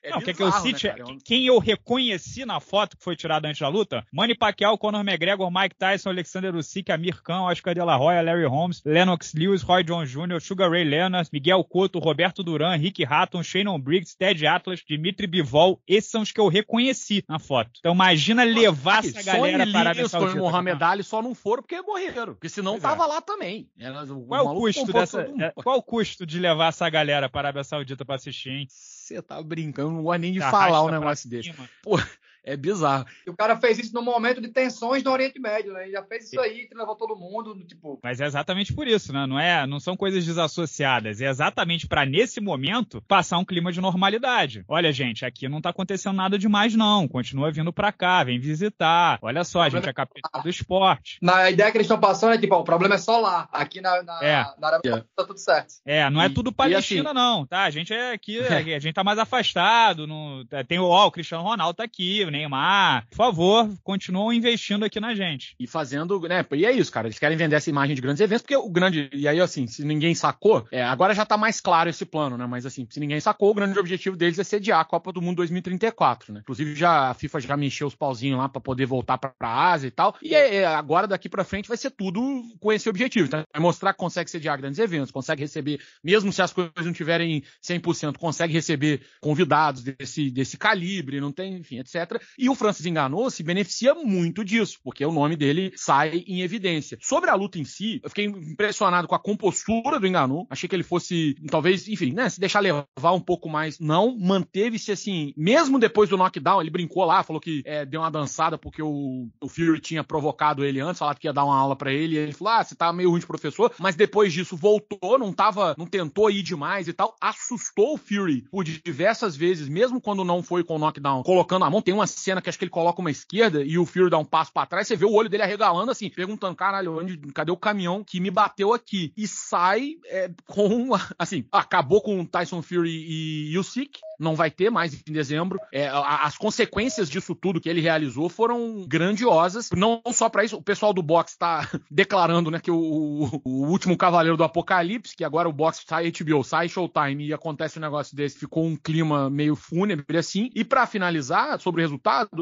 Speaker 1: É não, bizarro, quer que eu cite né, quem eu reconheci na foto que foi tirada antes da luta? Manny Pacquiao, Conor McGregor, Mike Tyson, Alexander Usyk, Amir Khan, Oscar De La Hoya, Larry Holmes, Lennox Lewis, Roy John Jr., Sugar Ray Leonard, Miguel Cotto, Roberto Duran, Rick Hatton, Shannon Briggs, Ted Atlas, Dimitri Bivol. Esses são os que eu reconheci na foto. Então imagina levar essa galera para a Arábia
Speaker 2: Saudita. Mohamed Ali só não foram porque morreram. Porque senão pois tava é. lá também.
Speaker 1: Era, o qual é o custo dessa, é, qual o custo de levar essa galera para a Arábia Saudita para assistir, hein?
Speaker 2: Você tá brincando, não gosto nem de falar um negócio desse. Pô, é bizarro.
Speaker 3: E o cara fez isso no momento de tensões no Oriente Médio, né? Ele já fez isso aí, que levou todo mundo, tipo.
Speaker 1: Mas é exatamente por isso, né? Não é, não são coisas desassociadas. É exatamente para nesse momento passar um clima de normalidade. Olha, gente, aqui não tá acontecendo nada demais não. Continua vindo para cá, vem visitar. Olha só, a gente é capital do esporte.
Speaker 3: Na ideia que eles estão passando é tipo, ó, o problema é só lá. Aqui na, na, é. na Arábia tá tudo certo.
Speaker 1: É, não é tudo Palestina assim... não, tá? A gente é aqui, [laughs] a gente tá mais afastado, no, tem o, ó, o Cristiano Ronaldo tá aqui, Neymar, por favor, continuam investindo aqui na gente.
Speaker 2: E fazendo, né? E é isso, cara. Eles querem vender essa imagem de grandes eventos, porque o grande. E aí, assim, se ninguém sacou, é, agora já tá mais claro esse plano, né? Mas assim, se ninguém sacou, o grande objetivo deles é sediar a Copa do Mundo 2034, né? Inclusive, já a FIFA já mexeu os pauzinhos lá para poder voltar pra, pra Ásia e tal. E é, é, agora, daqui para frente, vai ser tudo com esse objetivo. Então, vai mostrar que consegue sediar grandes eventos, consegue receber, mesmo se as coisas não tiverem 100%, consegue receber convidados desse, desse calibre, não tem, enfim, etc. E o Francis Enganou se beneficia muito disso, porque o nome dele sai em evidência. Sobre a luta em si, eu fiquei impressionado com a compostura do Enganou. Achei que ele fosse, talvez, enfim, né, se deixar levar um pouco mais. Não, manteve-se assim, mesmo depois do knockdown, ele brincou lá, falou que é, deu uma dançada porque o, o Fury tinha provocado ele antes, falado que ia dar uma aula para ele, e ele falou: ah, você tá meio ruim de professor, mas depois disso voltou, não tava, não tentou ir demais e tal, assustou o Fury por diversas vezes, mesmo quando não foi com o knockdown, colocando a mão. Tem uma cena que acho que ele coloca uma esquerda e o Fury dá um passo para trás, você vê o olho dele arregalando assim, perguntando, caralho, onde, cadê o caminhão que me bateu aqui? E sai é, com, [laughs] assim, acabou com Tyson Fury e Usyk, não vai ter mais em dezembro. É, as consequências disso tudo que ele realizou foram grandiosas, não só para isso, o pessoal do boxe está [laughs] declarando, né, que o, o, último cavaleiro do apocalipse, que agora o boxe sai HBO, sai Showtime e acontece um negócio desse, ficou um clima meio fúnebre assim. E para finalizar sobre o resultado,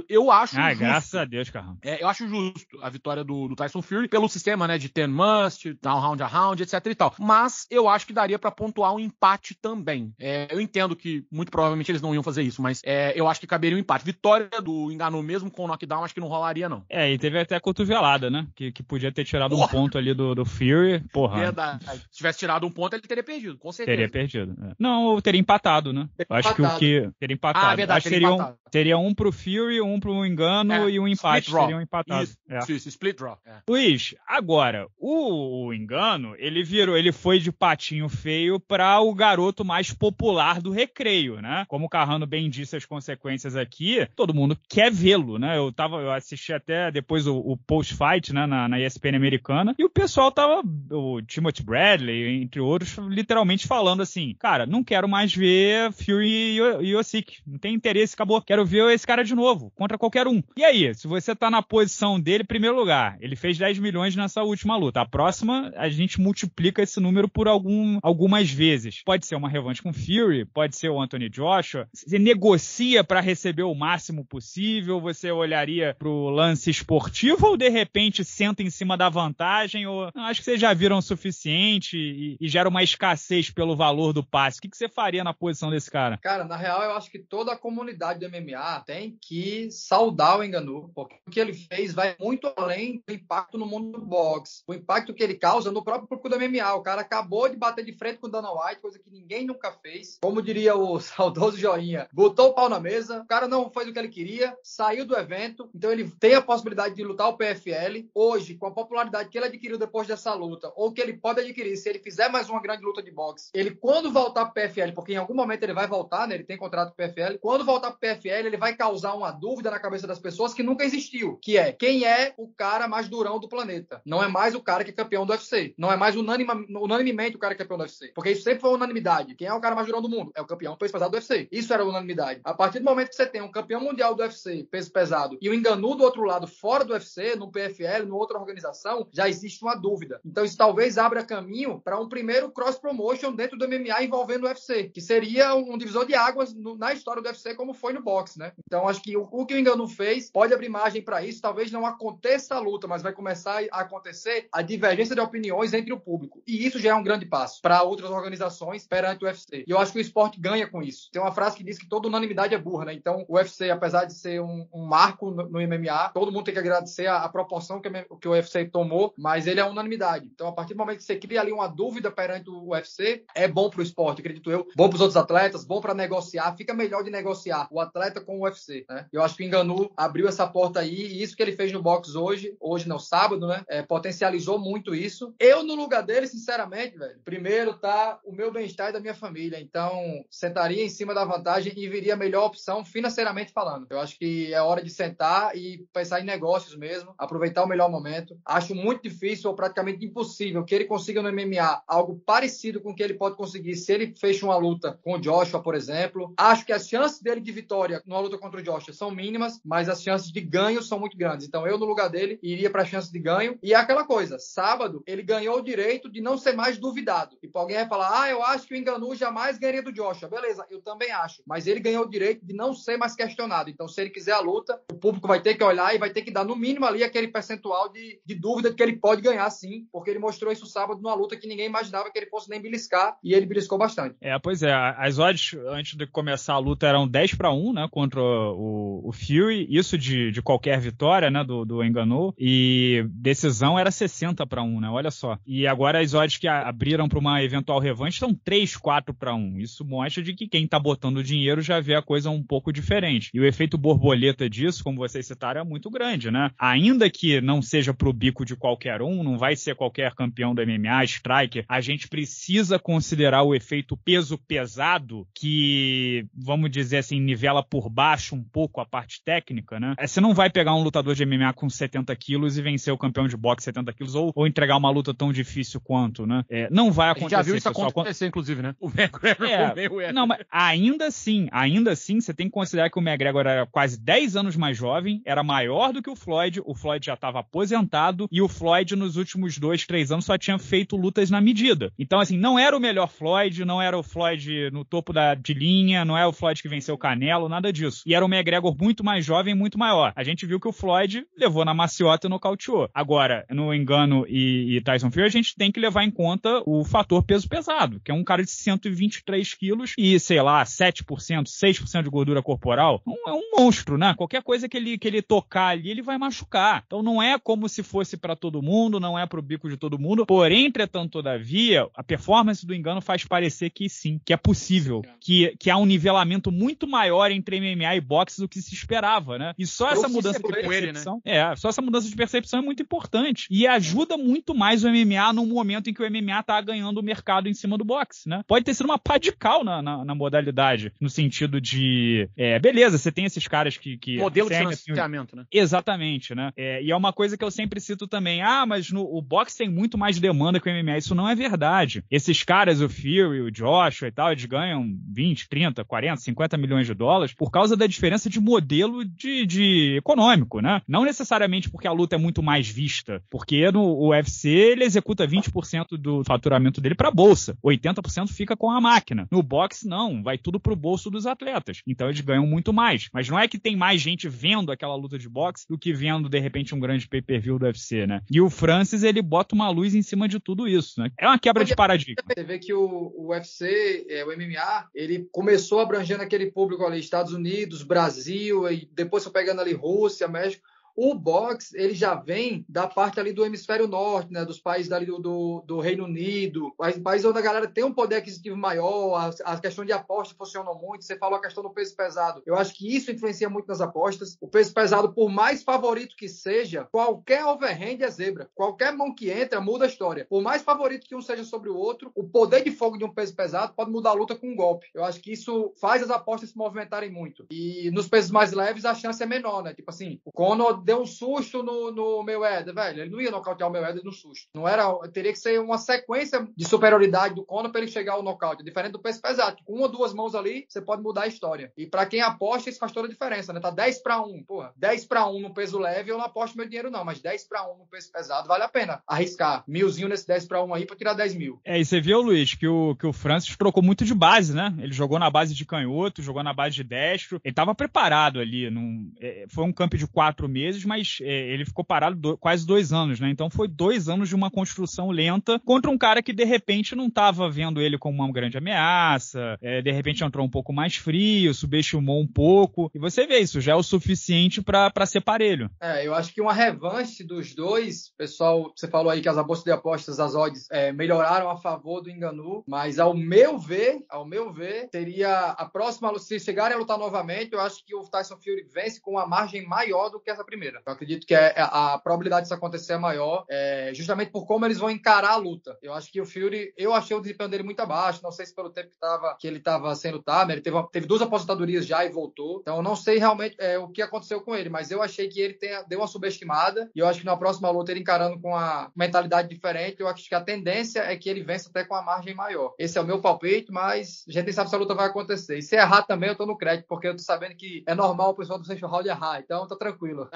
Speaker 2: eu acho
Speaker 1: Ah, justo, graças a Deus, Carrão.
Speaker 2: É, eu acho justo a vitória do, do, Tyson Fury pelo sistema, né, de ten must, down round a round, etc e tal. Mas eu acho que daria para pontuar um empate também. É, eu entendo que muito provavelmente eles não iam fazer isso, mas é, eu acho que caberia um empate. Vitória do Enganou mesmo com o knockdown, acho que não rolaria não.
Speaker 1: É, e teve até a cotovelada, né, que, que podia ter tirado Porra. um ponto ali do, do Fury. Porra.
Speaker 2: Verdade. Se tivesse tirado um ponto, ele teria perdido, com certeza.
Speaker 1: Teria perdido. É. Não, teria empatado, né? Teria acho empatado. que o que teria empatado. Ah, verdade, acho teria, empatado. Um, teria um pro Fury, um pro Engano é, e um empate. Seriam empatados.
Speaker 2: Isso, é. isso, split draw.
Speaker 1: É. Luiz, agora, o, o, Engano, ele virou, ele foi de patinho feio para o garoto mais popular do recreio, né? Como o Carrano bem disse as consequências aqui, todo mundo quer vê-lo, né? Eu tava, eu assisti até depois o, o post-fight, né, na, na ESPN americana, e o pessoal tava, o Timothy Bradley, entre outros, literalmente falando assim, cara, não quero mais ver Fury e Yosik, não tem interesse, acabou, quero ver esse cara de novo, contra qualquer um. E aí, se você tá na posição dele, primeiro lugar, ele fez 10 milhões nessa última luta. A próxima, a gente multiplica esse número por algum, algumas vezes. Pode ser uma revanche com Fury, pode ser o Anthony Joshua. Você negocia para receber o máximo possível, você olharia pro lance esportivo ou de repente senta em cima da vantagem? Ou acho que vocês já viram o suficiente e, e gera uma escassez pelo valor do passe. O que, que você faria na posição desse cara?
Speaker 3: Cara, na real, eu acho que toda a comunidade do MMA tem que saudar o Enganu, porque o que ele fez vai muito além do impacto no mundo do boxe, o impacto que ele causa no próprio público do MMA. O cara acabou de bater de frente com o Dana White, coisa que ninguém nunca fez. Como diria o [laughs] saudoso Joinha, botou o pau na mesa, o cara não fez o que ele queria, saiu do evento, então ele tem a possibilidade de lutar o PFL. Hoje, com a popularidade que ele adquiriu depois dessa luta, ou que ele pode adquirir se ele fizer mais uma grande luta de boxe, ele quando voltar para o PFL, porque em algum momento ele vai voltar, né? Ele tem contrato com o PFL. Quando voltar para o PFL, ele vai causar uma dúvida na cabeça das pessoas que nunca existiu, que é quem é o cara mais durão do planeta. Não é mais o cara que é campeão do UFC. Não é mais unanima, unanimemente o cara que é campeão do UFC. Porque isso sempre foi unanimidade. Quem é o cara mais durão do mundo? É o campeão peso pesado do UFC. Isso era unanimidade. A partir do momento que você tem um campeão mundial do UFC, peso pesado, e o enganu do outro lado, fora do UFC, no PFL, numa outra organização, já existe uma dúvida. Então isso talvez abra caminho para um primeiro cross promotion dentro do MMA envolvendo o UFC, que seria um divisor de águas na história do UFC, como foi no boxe, né? Então acho que o, o que o engano fez pode abrir margem para isso. Talvez não aconteça a luta, mas vai começar a acontecer a divergência de opiniões entre o público. E isso já é um grande passo para outras organizações perante o UFC. E eu acho que o esporte ganha com isso. Tem uma frase que diz que toda unanimidade é burra, né? Então o UFC, apesar de ser um, um marco no, no, MMA, todo mundo tem que agradecer a, a proporção que, que, o UFC tomou, mas ele é unanimidade. Então a partir do momento que você cria ali uma dúvida perante o UFC, é bom para o esporte, acredito eu. Bom para os outros atletas, bom para negociar. Fica melhor de negociar o atleta com o UFC, né? Eu acho que o Enganu abriu essa porta aí e isso que ele fez no box hoje, hoje não, sábado, né? É, potencializou muito isso. Eu, no lugar dele, sinceramente, velho, primeiro tá o meu bem-estar e da minha família. Então, sentaria em cima da vantagem e viria a melhor opção financeiramente falando. Eu acho que é hora de sentar e pensar em negócios mesmo, aproveitar o melhor momento. Acho muito difícil ou praticamente impossível que ele consiga no MMA algo parecido com o que ele pode conseguir se ele fecha uma luta com o Joshua, por exemplo. Acho que as chances dele de vitória numa luta contra o Joshua são mínimas, mas as chances de ganho são muito grandes. Então, eu, no lugar dele, iria para a chance de ganho. E é aquela coisa: sábado, ele ganhou o direito de não ser mais duvidado. E alguém vai falar, ah, eu acho que o Enganu jamais ganharia do Joshua. Beleza, eu também acho. Mas ele ganhou o direito de não ser mais questionado. Então, se ele quiser a luta, o público vai ter que olhar e vai ter que dar, no mínimo, ali aquele percentual de, de dúvida de que ele pode ganhar sim, porque ele mostrou isso sábado numa luta que ninguém imaginava que ele fosse nem beliscar, e ele beliscou bastante.
Speaker 1: É, pois é. As odds, antes de começar a luta, eram 10 para 1, né, contra o, o Fury. Isso de, de qualquer vitória, né, do, do Enganu. E decisão era 60 para 1, né, olha só. E agora as odds que abriram para uma eventual revanche são 3, 4 para 1. Isso mostra de que quem tá botando dinheiro já vê a coisa um pouco diferente. E o efeito borboleta disso, como vocês citaram, é muito grande, né? Ainda que não seja pro bico de qualquer um, não vai ser qualquer campeão do MMA, striker, a gente precisa considerar o efeito peso pesado, que, vamos dizer assim, nivela por baixo um pouco a parte técnica, né? Você não vai pegar um lutador de MMA com 70 quilos e vencer o campeão de boxe 70 quilos, ou, ou entregar uma luta tão difícil quanto, né? É, não vai acontecer.
Speaker 2: já viu isso pessoal. acontecer, inclusive, né?
Speaker 1: O McGregor é, Não, mas ainda assim, ainda assim, você tem que considerar que o McGregor era quase 10 anos mais jovem, era maior do que o Floyd, o Floyd já estava aposentado, e o Floyd nos últimos dois, três anos só tinha feito lutas na medida. Então, assim, não era o melhor Floyd, não era o Floyd no topo da, de linha, não é o Floyd que venceu o Canelo, nada disso. E era o McGregor muito mais jovem e muito maior. A gente viu que o Floyd levou na maciota e nocauteou. Agora, no Engano e, e Tyson Fury, a gente tem que levar em conta o fator peso pesado, que é um cara de 123 quilos e, sei lá, 7%, 6% de gordura corporal. Um, é um monstro, né? Qualquer coisa que ele, que ele tocar ali, ele vai machucar. Então não é como se fosse para todo mundo, não é pro bico de todo mundo. Porém, entretanto, todavia, a performance do engano faz parecer que sim, que é possível, que, que há um nivelamento muito maior entre MMA e boxe do que se esperava, né? E só essa mudança de percepção, ele, né? é, só essa mudança de percepção é muito importante e ajuda muito mais o MMA no momento em que o MMA tá ganhando o mercado em cima do boxe, né? Pode ter sido uma pá de cal na, na, na modalidade, no sentido de, é, beleza, você tem esses caras que... que
Speaker 2: Modelo de financiamento, né?
Speaker 1: Exatamente, né? É, e é uma coisa que eu sempre cito também, ah, mas no, o boxe tem muito mais demanda que o MMA, isso não é verdade. Esses caras, o Fury, o Joshua e tal, eles ganham 20, 30, 40, 50 milhões de dólares por causa da diferença de modelo de, de econômico, né? Não necessariamente porque a luta é muito mais vista, porque no UFC ele executa 20% do faturamento dele para bolsa, 80% fica com a máquina. No boxe não, vai tudo pro bolso dos atletas. Então eles ganham muito mais. Mas não é que tem mais gente vendo aquela luta de boxe do que vendo de repente um grande pay-per-view do UFC, né? E o Francis ele bota uma luz em cima de tudo isso, né? É uma quebra de paradigma.
Speaker 3: Você vê que o, o UFC, é, o MMA, ele começou abrangendo aquele público ali, Estados Unidos, Brasil Brasil, e depois foi pegando ali Rússia, México. O boxe, ele já vem da parte ali do hemisfério norte, né? Dos países ali do, do, do Reino Unido, países onde a galera tem um poder aquisitivo maior, a, a, questão de aposta funciona muito. Você falou a questão do peso pesado. Eu acho que isso influencia muito nas apostas. O peso pesado, por mais favorito que seja, qualquer overhand é zebra. Qualquer mão que entra muda a história. Por mais favorito que um seja sobre o outro, o poder de fogo de um peso pesado pode mudar a luta com um golpe. Eu acho que isso faz as apostas se movimentarem muito. E nos pesos mais leves a chance é menor, né? Tipo assim, o Conor deu um susto no, no Mayweather, velho. Ele não ia nocautear o Mayweather no susto. Não era, teria que ser uma sequência de superioridade do Conor para ele chegar ao nocaute. Diferente do peso pesado, com uma ou duas mãos ali, você pode mudar a história. E para quem aposta, isso faz toda a diferença, né? Tá 10 para 1, porra. 10 para 1 no peso leve, eu não aposto meu dinheiro não, mas 10 para 1 no peso pesado, vale a pena arriscar milzinho nesse 10 para 1 aí para tirar 10 mil.
Speaker 1: É, e você viu, Luiz, que o, que o Francis trocou muito de base, né? Ele jogou na base de canhoto, jogou na base de destro. Ele tava preparado ali. Num, é, foi um campo de quatro meses, mas é, ele ficou parado do, quase dois anos, né? Então foi dois anos de uma construção lenta contra um cara que de repente não estava vendo ele como uma grande ameaça, é, de repente entrou um pouco mais frio, subestimou um pouco. E você vê isso, já é o suficiente para ser parelho.
Speaker 3: É, eu acho que uma revanche dos dois, pessoal, você falou aí que as bolsas de apostas, as odds, é, melhoraram a favor do Enganu, mas ao meu ver, ao meu ver, seria a próxima, se chegarem a lutar novamente, eu acho que o Tyson Fury vence com uma margem maior do que essa primeira. Eu acredito que é, é a probabilidade disso acontecer é maior, é, justamente por como eles vão encarar a luta. Eu acho que o Fury, eu achei o desempenho dele muito abaixo, não sei se pelo tempo que, tava, que ele estava sem lutar, né? ele teve, teve duas aposentadorias já e voltou, então eu não sei realmente é, o que aconteceu com ele, mas eu achei que ele tem, deu uma subestimada e eu acho que na próxima luta ele encarando com uma mentalidade diferente, eu acho que a tendência é que ele vença até com a margem maior. Esse é o meu palpite, mas a gente nem sabe se a luta vai acontecer. E se errar também, eu tô no crédito, porque eu tô sabendo que é normal o pessoal do sexto round errar, então tá tranquilo.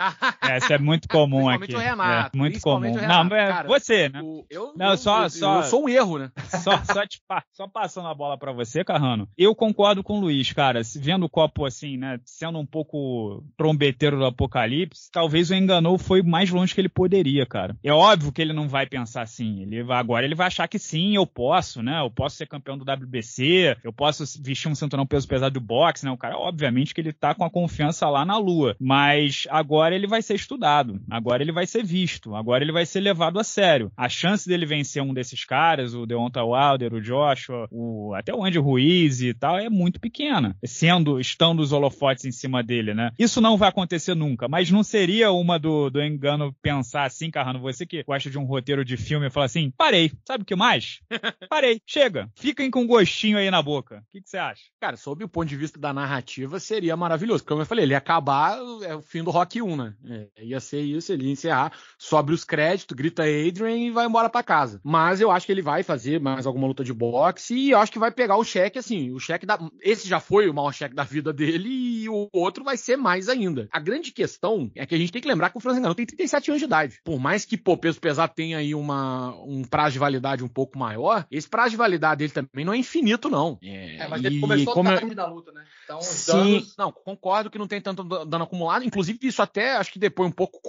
Speaker 1: É, isso é muito comum aqui.
Speaker 2: O Renato,
Speaker 1: é, muito comum. Renato, não, é cara, você, né?
Speaker 2: O, eu,
Speaker 1: não, só,
Speaker 2: eu,
Speaker 1: só,
Speaker 2: eu sou um erro, né? [laughs]
Speaker 1: Só, só, te, só passando a bola para você, Carrano. Eu concordo com o Luiz, cara. Vendo o copo assim, né? Sendo um pouco trombeteiro do apocalipse, talvez o enganou foi mais longe que ele poderia, cara. É óbvio que ele não vai pensar assim. Ele vai, agora ele vai achar que sim, eu posso, né? Eu posso ser campeão do WBC, eu posso vestir um cinturão peso pesado do boxe, né? O cara, obviamente que ele tá com a confiança lá na lua. Mas agora ele vai ser estudado. Agora ele vai ser visto. Agora ele vai ser levado a sério. A chance dele vencer um desses caras, o Deonta Wilder, o Joshua, o, até o Andy Ruiz e tal, é muito pequena. Sendo, estando os holofotes em cima dele, né? Isso não vai acontecer nunca. Mas não seria uma do, do engano pensar assim, Carrano, você que gosta de um roteiro de filme e falar assim, parei. Sabe o que mais? [laughs] parei. Chega. Fiquem com gostinho aí na boca. O que, que você acha?
Speaker 2: Cara, sob o ponto de vista da narrativa, seria maravilhoso. Como eu falei, ele ia acabar é o fim do Rock 1, né? É, ia ser isso, ele ia encerrar, sobe os créditos, grita Adrian e vai embora para casa. Mas eu acho que ele vai fazer mais alguma luta de boxe e eu acho que vai pegar o cheque, assim, o cheque da. Esse já foi o maior cheque da vida dele e o outro vai ser mais ainda. A grande questão é que a gente tem que lembrar que o Francis Ngannou tem 37 anos de idade. Por mais que, pô, peso pesado tenha aí uma, um prazo de validade um pouco maior, esse prazo de validade dele também não é infinito, não.
Speaker 3: É, é mas ele começou como... tarde da luta, né?
Speaker 2: Então, Sim, danos... não, concordo que não tem tanto dano acumulado. Inclusive, isso até acho que depois um pouco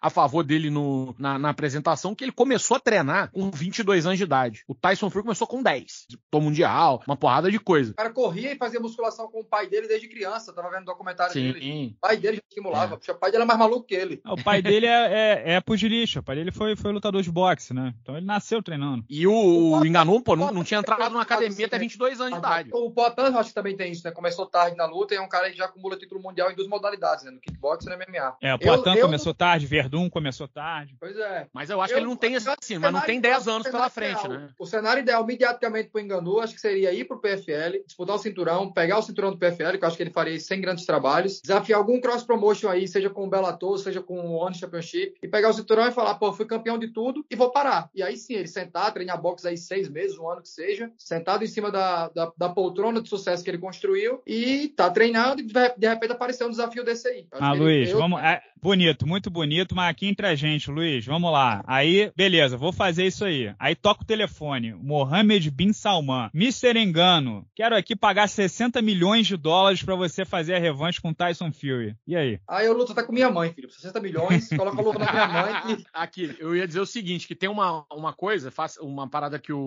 Speaker 2: a favor dele no, na, na, apresentação, que ele começou a treinar com 22 anos de idade. O Tyson Fury começou com 10. Tô mundial, uma porrada de coisa. O
Speaker 3: cara corria e fazia musculação com o pai dele desde criança. tava vendo o documentário Sim. dele. O pai dele já estimulava. É. O pai dele é mais maluco que ele.
Speaker 1: O pai dele é, é, é pugilista. O pai dele foi, foi lutador de boxe, né? Então ele nasceu treinando.
Speaker 2: E o, o, o Enganou, pô, não, não tinha entrado na academia até 22 anos de idade.
Speaker 3: O Poitin, acho que também tem isso, né? Começou tarde na luta e é um cara que já acumula título mundial em duas modalidades, né? No kickbox e no MMA.
Speaker 1: É, o Poitin começou tarde, Verdun começou tarde.
Speaker 3: Pois é.
Speaker 2: Mas eu acho eu, que ele não tem assim, mas não tem 10 anos pela frente,
Speaker 3: ideal,
Speaker 2: né?
Speaker 3: O cenário ideal, mediaticamente pro Enganu, acho que seria ir pro PFL, disputar o cinturão, pegar o cinturão do PFL, que eu acho que ele faria sem grandes trabalhos, desafiar algum cross promotion aí, seja com o Bellator, seja com o One Championship, e pegar o cinturão e falar, pô, fui campeão de tudo e vou parar. E aí sim, ele sentar, treinar boxe aí seis meses, um ano que seja, sentado em cima da, da, da poltrona de sucesso que ele construiu e tá treinando e de repente aparecer um desafio desse aí.
Speaker 1: Ah, Luiz, ele, eu... vamos. Bonito, muito bonito, mas aqui entre a gente, Luiz, vamos lá. Aí, beleza, vou fazer isso aí. Aí toca o telefone. Mohamed Bin Salman. Mr. Engano, quero aqui pagar 60 milhões de dólares para você fazer a revanche com Tyson Fury. E aí?
Speaker 3: Aí eu luto até com minha mãe, filho. 60 milhões, coloca a luta na minha mãe e... [laughs]
Speaker 2: Aqui, eu ia dizer o seguinte, que tem uma, uma coisa, faz, uma parada que o,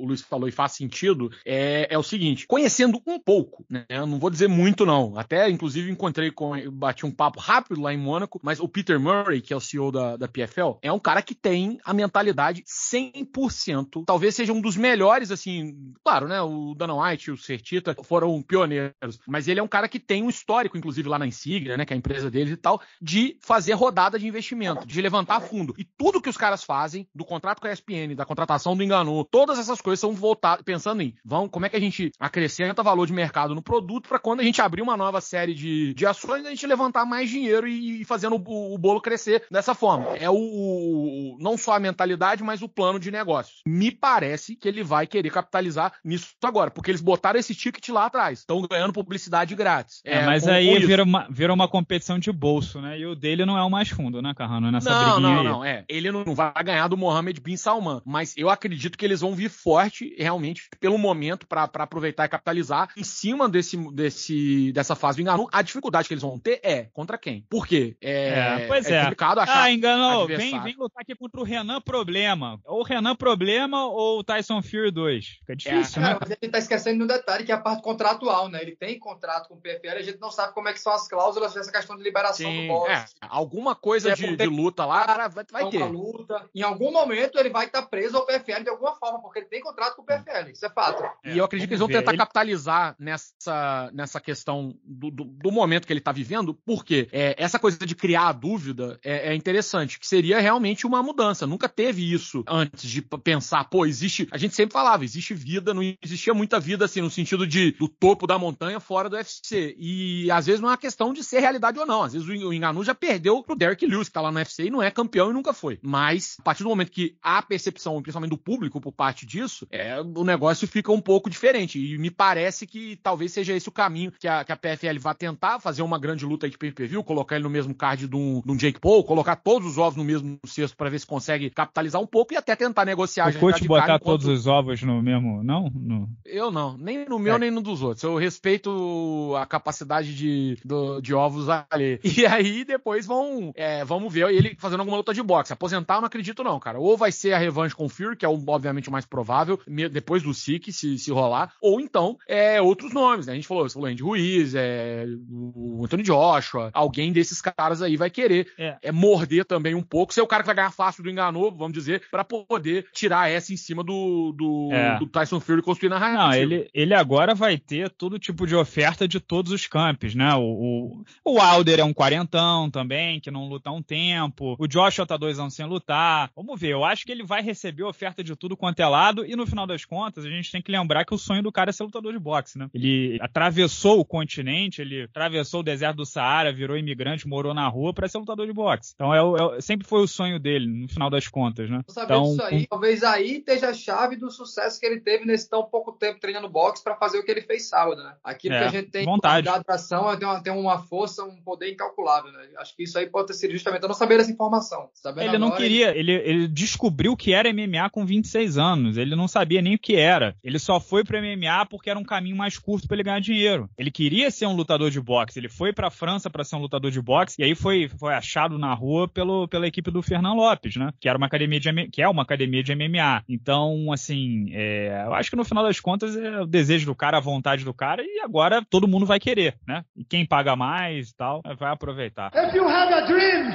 Speaker 2: o Luiz falou e faz sentido, é, é o seguinte, conhecendo um pouco, né, eu não vou dizer muito não, até inclusive encontrei com, bati um papo rápido lá em Mônaco, mas o Peter Murray, que é o CEO da, da PFL, é um cara que tem a mentalidade 100%, talvez seja um dos melhores, assim, claro, né, o Dana White e o Sertita foram pioneiros, mas ele é um cara que tem um histórico, inclusive lá na Insignia, né, que é a empresa deles e tal, de fazer rodada de investimento, de levantar fundo. E tudo que os caras fazem, do contrato com a ESPN, da contratação do Enganu, todas essas coisas são voltadas, pensando em, vão, como é que a gente acrescenta valor de mercado no produto para quando a gente abrir uma nova série de, de ações, a gente levantar mais dinheiro e, e fazendo o, o, bolo crescer dessa forma. É o, o, não só a mentalidade, mas o plano de negócios. Me parece que ele vai querer capitalizar nisso agora, porque eles botaram esse ticket lá atrás, estão ganhando publicidade grátis.
Speaker 1: É, é mas com, aí com vira, uma, vira uma competição de bolso, né? E o dele não é o mais fundo, né, Carrano? Nessa
Speaker 2: não, não, aí. não, é. Ele não vai ganhar do Mohammed bin Salman, mas eu acredito que eles vão vir forte, realmente, pelo momento, para aproveitar e capitalizar em cima desse, desse, dessa fase do engano. A dificuldade que eles vão ter é contra quem? Por quê?
Speaker 1: É, é pois é, é. complicado achar. Ah, enganou. Vem, vem lutar aqui contra o Renan Problema. Ou Renan Problema ou o Tyson Fury 2. Fica difícil, é, né?
Speaker 3: mas ele tá esquecendo um detalhe que é a parte contratual, né? Ele tem contrato com o PFL, a gente não sabe como é que são as cláusulas dessa questão de liberação Sim, do boss. É,
Speaker 2: alguma coisa de, de, luta lá vai, vai ter.
Speaker 3: Luta. Em algum momento ele vai estar tá preso ao PFL de alguma forma, porque ele tem contrato com o PFL. Isso é fato.
Speaker 2: e eu acredito que eles vão tentar ele... capitalizar nessa, nessa questão do, do, do momento que ele tá vivendo, porque é, essa coisa de criar a dúvida é, é, interessante, que seria realmente uma mudança. Nunca teve isso antes de pensar, pô, existe. A gente sempre falava, existe vida, não existia muita vida assim, no sentido de do topo da montanha fora do UFC. E às vezes não é uma questão de ser realidade ou não. Às vezes o Enganu já perdeu pro Derek Lewis, que tá lá no UFC e não é campeão e nunca foi. Mas, a partir do momento que há percepção, principalmente do público, por parte disso, é, o negócio fica um pouco diferente. E me parece que talvez seja esse o caminho que a, que a PFL vai tentar fazer uma grande luta de pay-per-view, colocar ele no mesmo card de um, de um Jake Paul, colocar todos os ovos no mesmo cesto para ver se consegue capitalizar um pouco e até tentar negociar.
Speaker 1: O coach botar todos os ovos no mesmo, não? No...
Speaker 2: Eu não, nem no meu é. nem no dos outros. Eu respeito a capacidade de, do, de ovos ali. [laughs] E aí depois vão, é, vamos ver ele fazendo alguma luta de boxe. Aposentar eu não acredito não, cara. Ou vai ser a revanche com o Fury, que é o, obviamente o mais provável, depois do SIC, se, se rolar, ou então é outros nomes, né? A gente falou, você falou Andy Ruiz, é, o Anthony Joshua, alguém desses caras aí vai querer é. é morder também um pouco, ser o cara que vai ganhar fácil do enganou, vamos dizer, para poder tirar essa em cima do, do, é. do Tyson Fury construir na
Speaker 1: narrativa. Não, ele, ele agora vai ter todo tipo de oferta de todos os campos, né? O, o, o Alder é um quarentão também, que não luta há um tempo. O Joshua tá dois anos sem lutar. Vamos ver, eu acho que ele vai receber oferta de tudo quanto é lado e no final das contas a gente tem que lembrar que o sonho do cara é ser lutador de boxe, né? Ele atravessou o continente, ele atravessou o deserto do Saara, virou imigrante, morou na rua para ser lutador de boxe. Então é, é, sempre foi o sonho dele, no final das contas, né?
Speaker 3: Sabendo então, aí, com... talvez aí esteja a chave do sucesso que ele teve nesse tão pouco tempo treinando boxe para fazer o que ele fez sábado, né? Aquilo é, que a gente tem
Speaker 1: vontade.
Speaker 3: de atração tem uma, tem uma força, um poder incalculável, né? Acho que isso aí pode ter sido justamente eu não saber essa informação.
Speaker 1: Sabendo ele não queria, ele, ele descobriu que era MMA com 26 anos. Ele não sabia nem o que era. Ele só foi pro MMA porque era um caminho mais curto para ele ganhar dinheiro. Ele queria ser um lutador de boxe. Ele foi pra França para ser um lutador de boxe e aí foi, foi achado na rua pelo, pela equipe do Fernando Lopes, né? Que era uma academia de que é uma academia de MMA. Então, assim, é, eu acho que no final das contas é o desejo do cara, a vontade do cara e agora todo mundo vai querer, né? E quem paga mais e tal vai aproveitar. If you have a dream,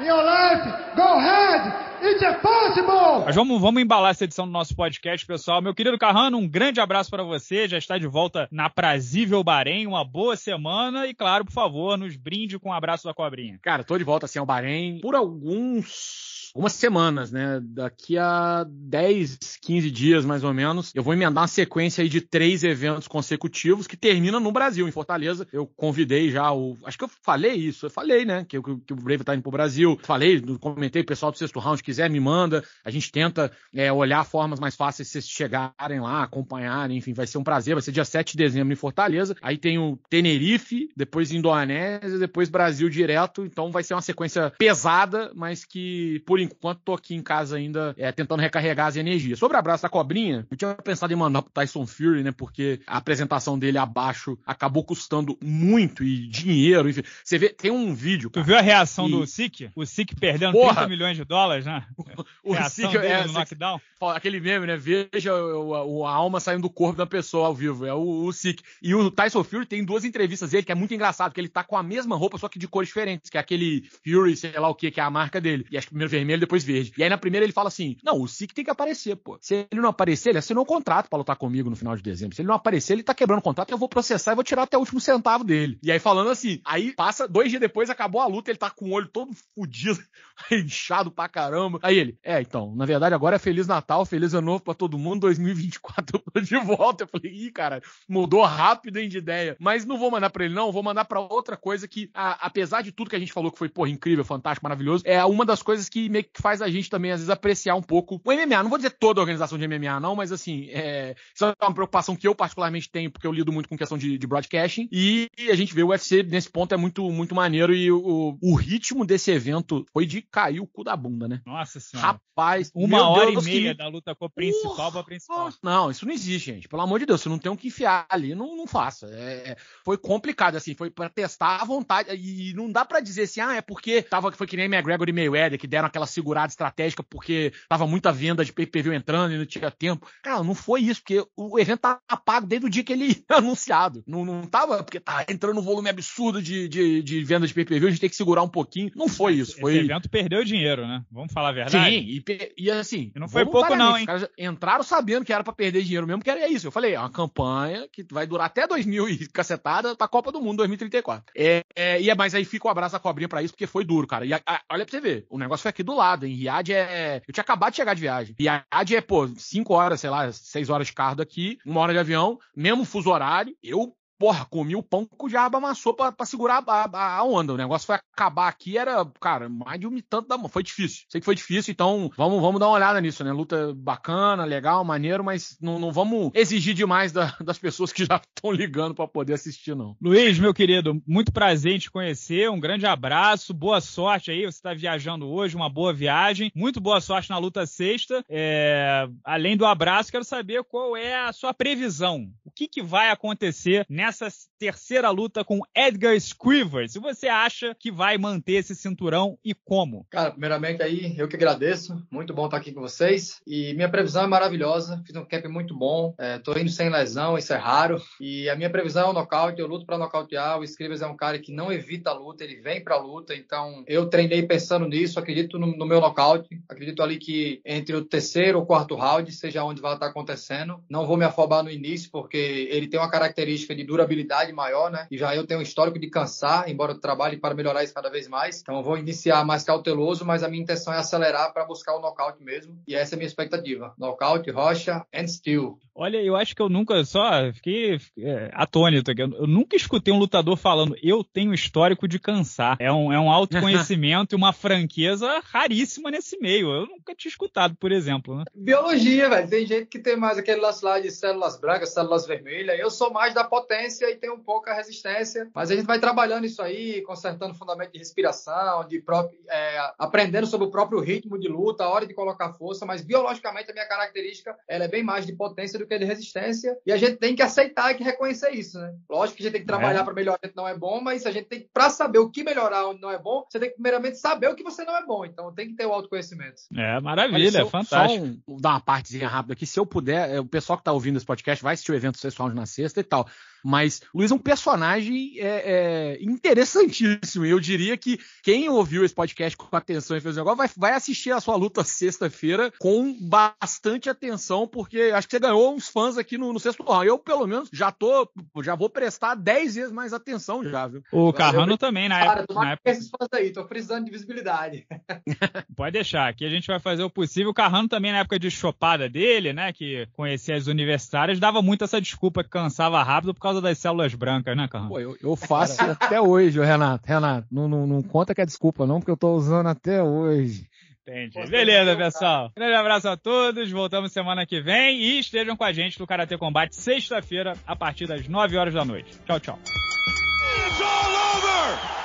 Speaker 1: in your life, go ahead, it's possible! Mas vamos, vamos embalar essa edição do nosso podcast, pessoal. Meu querido Carrano, um grande abraço para você. Já está de volta na Prazível Bahrein. Uma boa semana e, claro, por favor, nos brinde com um abraço da cobrinha.
Speaker 2: Cara, tô de volta assim ao Bahrein por alguns algumas semanas, né? Daqui a 10, 15 dias mais ou menos, eu vou emendar uma sequência aí de três eventos consecutivos que terminam no Brasil, em Fortaleza. Eu convidei já o. Acho que eu falei isso, eu falei, né? Que, que, que o Brave tá indo pro Brasil. Falei, comentei o pessoal do sexto round quiser, me manda. A gente tenta é, olhar formas mais fáceis de vocês chegarem lá, acompanharem. Enfim, vai ser um prazer. Vai ser dia 7 de dezembro em Fortaleza. Aí tem o Tenerife, depois Indonésia, depois Brasil direto. Então vai ser uma sequência pesada, mas que por enquanto tô aqui em casa ainda é, tentando recarregar as energias. Sobre o abraço da cobrinha, eu tinha pensado em mandar pro Tyson Fury, né? Porque a apresentação dele abaixo acabou custando muito e dinheiro. Enfim, você vê, tem um vídeo.
Speaker 1: Cara, tu viu a reação e... do Sik? O Sik perdendo Porra. 30 milhões de dólares, né? [laughs]
Speaker 2: O, o Sik é no knockdown. Aquele meme, né? Veja o, a alma saindo do corpo da pessoa ao vivo. É o, o Sik. E o Tyson Fury tem duas entrevistas dele que é muito engraçado, que ele tá com a mesma roupa, só que de cores diferentes, que é aquele Fury, sei lá o que, que é a marca dele. E acho que primeiro vermelho, depois verde. E aí na primeira ele fala assim: Não, o Sik tem que aparecer, pô. Se ele não aparecer, ele assinou um contrato para lutar comigo no final de dezembro. Se ele não aparecer, ele tá quebrando o contrato, eu vou processar e vou tirar até o último centavo dele. E aí falando assim, aí passa dois dias depois, acabou a luta, ele tá com o olho todo fudido, [laughs] inchado pra caramba. Aí ele, é, então, na verdade agora é Feliz Natal, Feliz Ano Novo pra todo mundo, 2024 eu tô de [laughs] volta. Eu falei, ih, cara, mudou rápido, hein, de ideia. Mas não vou mandar pra ele, não, vou mandar pra outra coisa que, a, apesar de tudo que a gente falou que foi, porra, incrível, fantástico, maravilhoso, é uma das coisas que meio que faz a gente também, às vezes, apreciar um pouco o MMA. Não vou dizer toda a organização de MMA, não, mas assim, é, isso é uma preocupação que eu particularmente tenho, porque eu lido muito com questão de, de broadcasting, e a gente vê o UFC nesse ponto é muito, muito maneiro, e o, o ritmo desse evento foi de cair o cu da bunda, né?
Speaker 1: Nossa senhora.
Speaker 2: Rapaz,
Speaker 1: uma hora Deus, e meia que... da luta com a principal pra principal.
Speaker 2: Não, isso não existe, gente. Pelo amor de Deus, você não tem o um que enfiar ali, não, não faça. É, é, foi complicado, assim, foi para testar a vontade, e não dá para dizer assim, ah, é porque tava, foi que nem McGregor e Mayweather, que deram aquela segurada estratégica porque tava muita venda de pay-per-view entrando e não tinha tempo. Cara, não foi isso, porque o evento tava pago desde o dia que ele [laughs] anunciado. Não, não tava porque tá entrando um volume absurdo de, de, de venda de pay-per-view, a gente tem que segurar um pouquinho. Não foi isso. Foi...
Speaker 1: Esse evento perdeu dinheiro, né? Vamos falar a verdade?
Speaker 2: Sim, e, e assim.
Speaker 1: E não foi pouco, não, hein? Os
Speaker 2: caras entraram sabendo que era para perder dinheiro mesmo, que era isso. Eu falei, é uma campanha que vai durar até 2000 e cacetada pra Copa do Mundo 2034. É, é, e é, mas aí fica o um abraço da cobrinha pra isso, porque foi duro, cara. E a, a, olha pra você ver, o negócio foi aqui do lado, em Riad é. Eu tinha acabado de chegar de viagem. Riad é, pô, 5 horas, sei lá, 6 horas de carro daqui, uma hora de avião, mesmo fuso horário. Eu porra, comi o pão que o diabo amassou pra, pra segurar a, a, a, onda. O negócio foi acabar aqui, era, cara, mais de um tanto da mão. Foi difícil. Sei que foi difícil, então vamos, vamos dar uma olhada nisso, né? Luta bacana, legal, maneiro, mas não, não vamos exigir demais da, [laughs] das pessoas que já estão ligando para poder assistir, não.
Speaker 1: Luiz, meu querido, muito prazer em te conhecer. Um grande abraço, boa sorte aí. Você está viajando hoje, uma boa viagem. Muito boa sorte na luta sexta. É... Além do abraço, quero saber qual é a sua previsão. O que, que vai acontecer nessa nessa terceira luta com Edgar Scrivers. Se você acha que vai manter esse cinturão e como?
Speaker 3: Cara, primeiramente aí, eu que agradeço. Muito bom estar aqui com vocês. E minha previsão é maravilhosa. Fiz um camp muito bom. É, tô indo sem lesão, isso é raro. E a minha previsão é o nocaute. Eu luto para nocautear. O Scrivers é um cara que não evita a luta, ele vem pra luta. Então, eu treinei pensando nisso. Acredito no, no meu nocaute. Acredito ali que entre o terceiro ou quarto round, seja onde vai estar acontecendo. Não vou me afobar no início, porque ele tem uma característica de durabilidade maior, né? E já eu tenho um histórico de cansar, embora eu trabalhe para melhorar isso cada vez mais. Então eu vou iniciar mais cauteloso, mas a minha intenção é acelerar para buscar o nocaute mesmo. E essa é a minha expectativa. Nocaute, rocha and steel.
Speaker 1: Olha, eu acho que eu nunca, só fiquei é, atônito aqui. Eu nunca escutei um lutador falando, eu tenho histórico de cansar. É um, é um autoconhecimento [laughs] e uma franqueza raríssima nesse meio. Eu nunca tinha escutado, por exemplo. Né?
Speaker 3: Biologia, velho. Tem gente que tem mais aquele lance lá de células brancas, células vermelhas. Eu sou mais da potência e tenho pouca resistência. Mas a gente vai trabalhando isso aí, consertando fundamento de respiração, de próprio, é, aprendendo sobre o próprio ritmo de luta, a hora de colocar força. Mas biologicamente a minha característica ela é bem mais de potência do que de resistência, e a gente tem que aceitar e reconhecer isso, né? Lógico que a gente tem que trabalhar é. para melhorar onde não é bom, mas a gente tem para saber o que melhorar onde não é bom, você tem que primeiramente saber o que você não é bom, então tem que ter o autoconhecimento.
Speaker 1: É, maravilha, é fantástico.
Speaker 2: Só um, dar uma partezinha rápida aqui, se eu puder, é, o pessoal que tá ouvindo esse podcast vai assistir o evento sexual na sexta e tal. Mas Luiz é um personagem é, é, interessantíssimo. E eu diria que quem ouviu esse podcast com atenção e fez o negócio vai, vai assistir a sua luta sexta-feira com bastante atenção, porque acho que você ganhou uns fãs aqui no, no sexto round. Eu, pelo menos, já tô, já vou prestar 10 vezes mais atenção já, viu?
Speaker 1: O Carrano também, na Cara, época.
Speaker 3: Na época... esses fãs aí, tô precisando de visibilidade. [laughs]
Speaker 1: Pode deixar, aqui a gente vai fazer o possível. O Carrano também, na época de chopada dele, né, que conhecia as universitárias, dava muito essa desculpa que cansava rápido por causa das células brancas, né, Carrão?
Speaker 2: Pô, eu, eu faço até hoje, Renato. Renato, não, não, não conta que é desculpa, não, porque eu tô usando até hoje.
Speaker 1: Entendi. Beleza, pessoal. Grande abraço a todos. Voltamos semana que vem e estejam com a gente no Karatê Combate sexta-feira a partir das 9 horas da noite. Tchau, tchau. It's all over!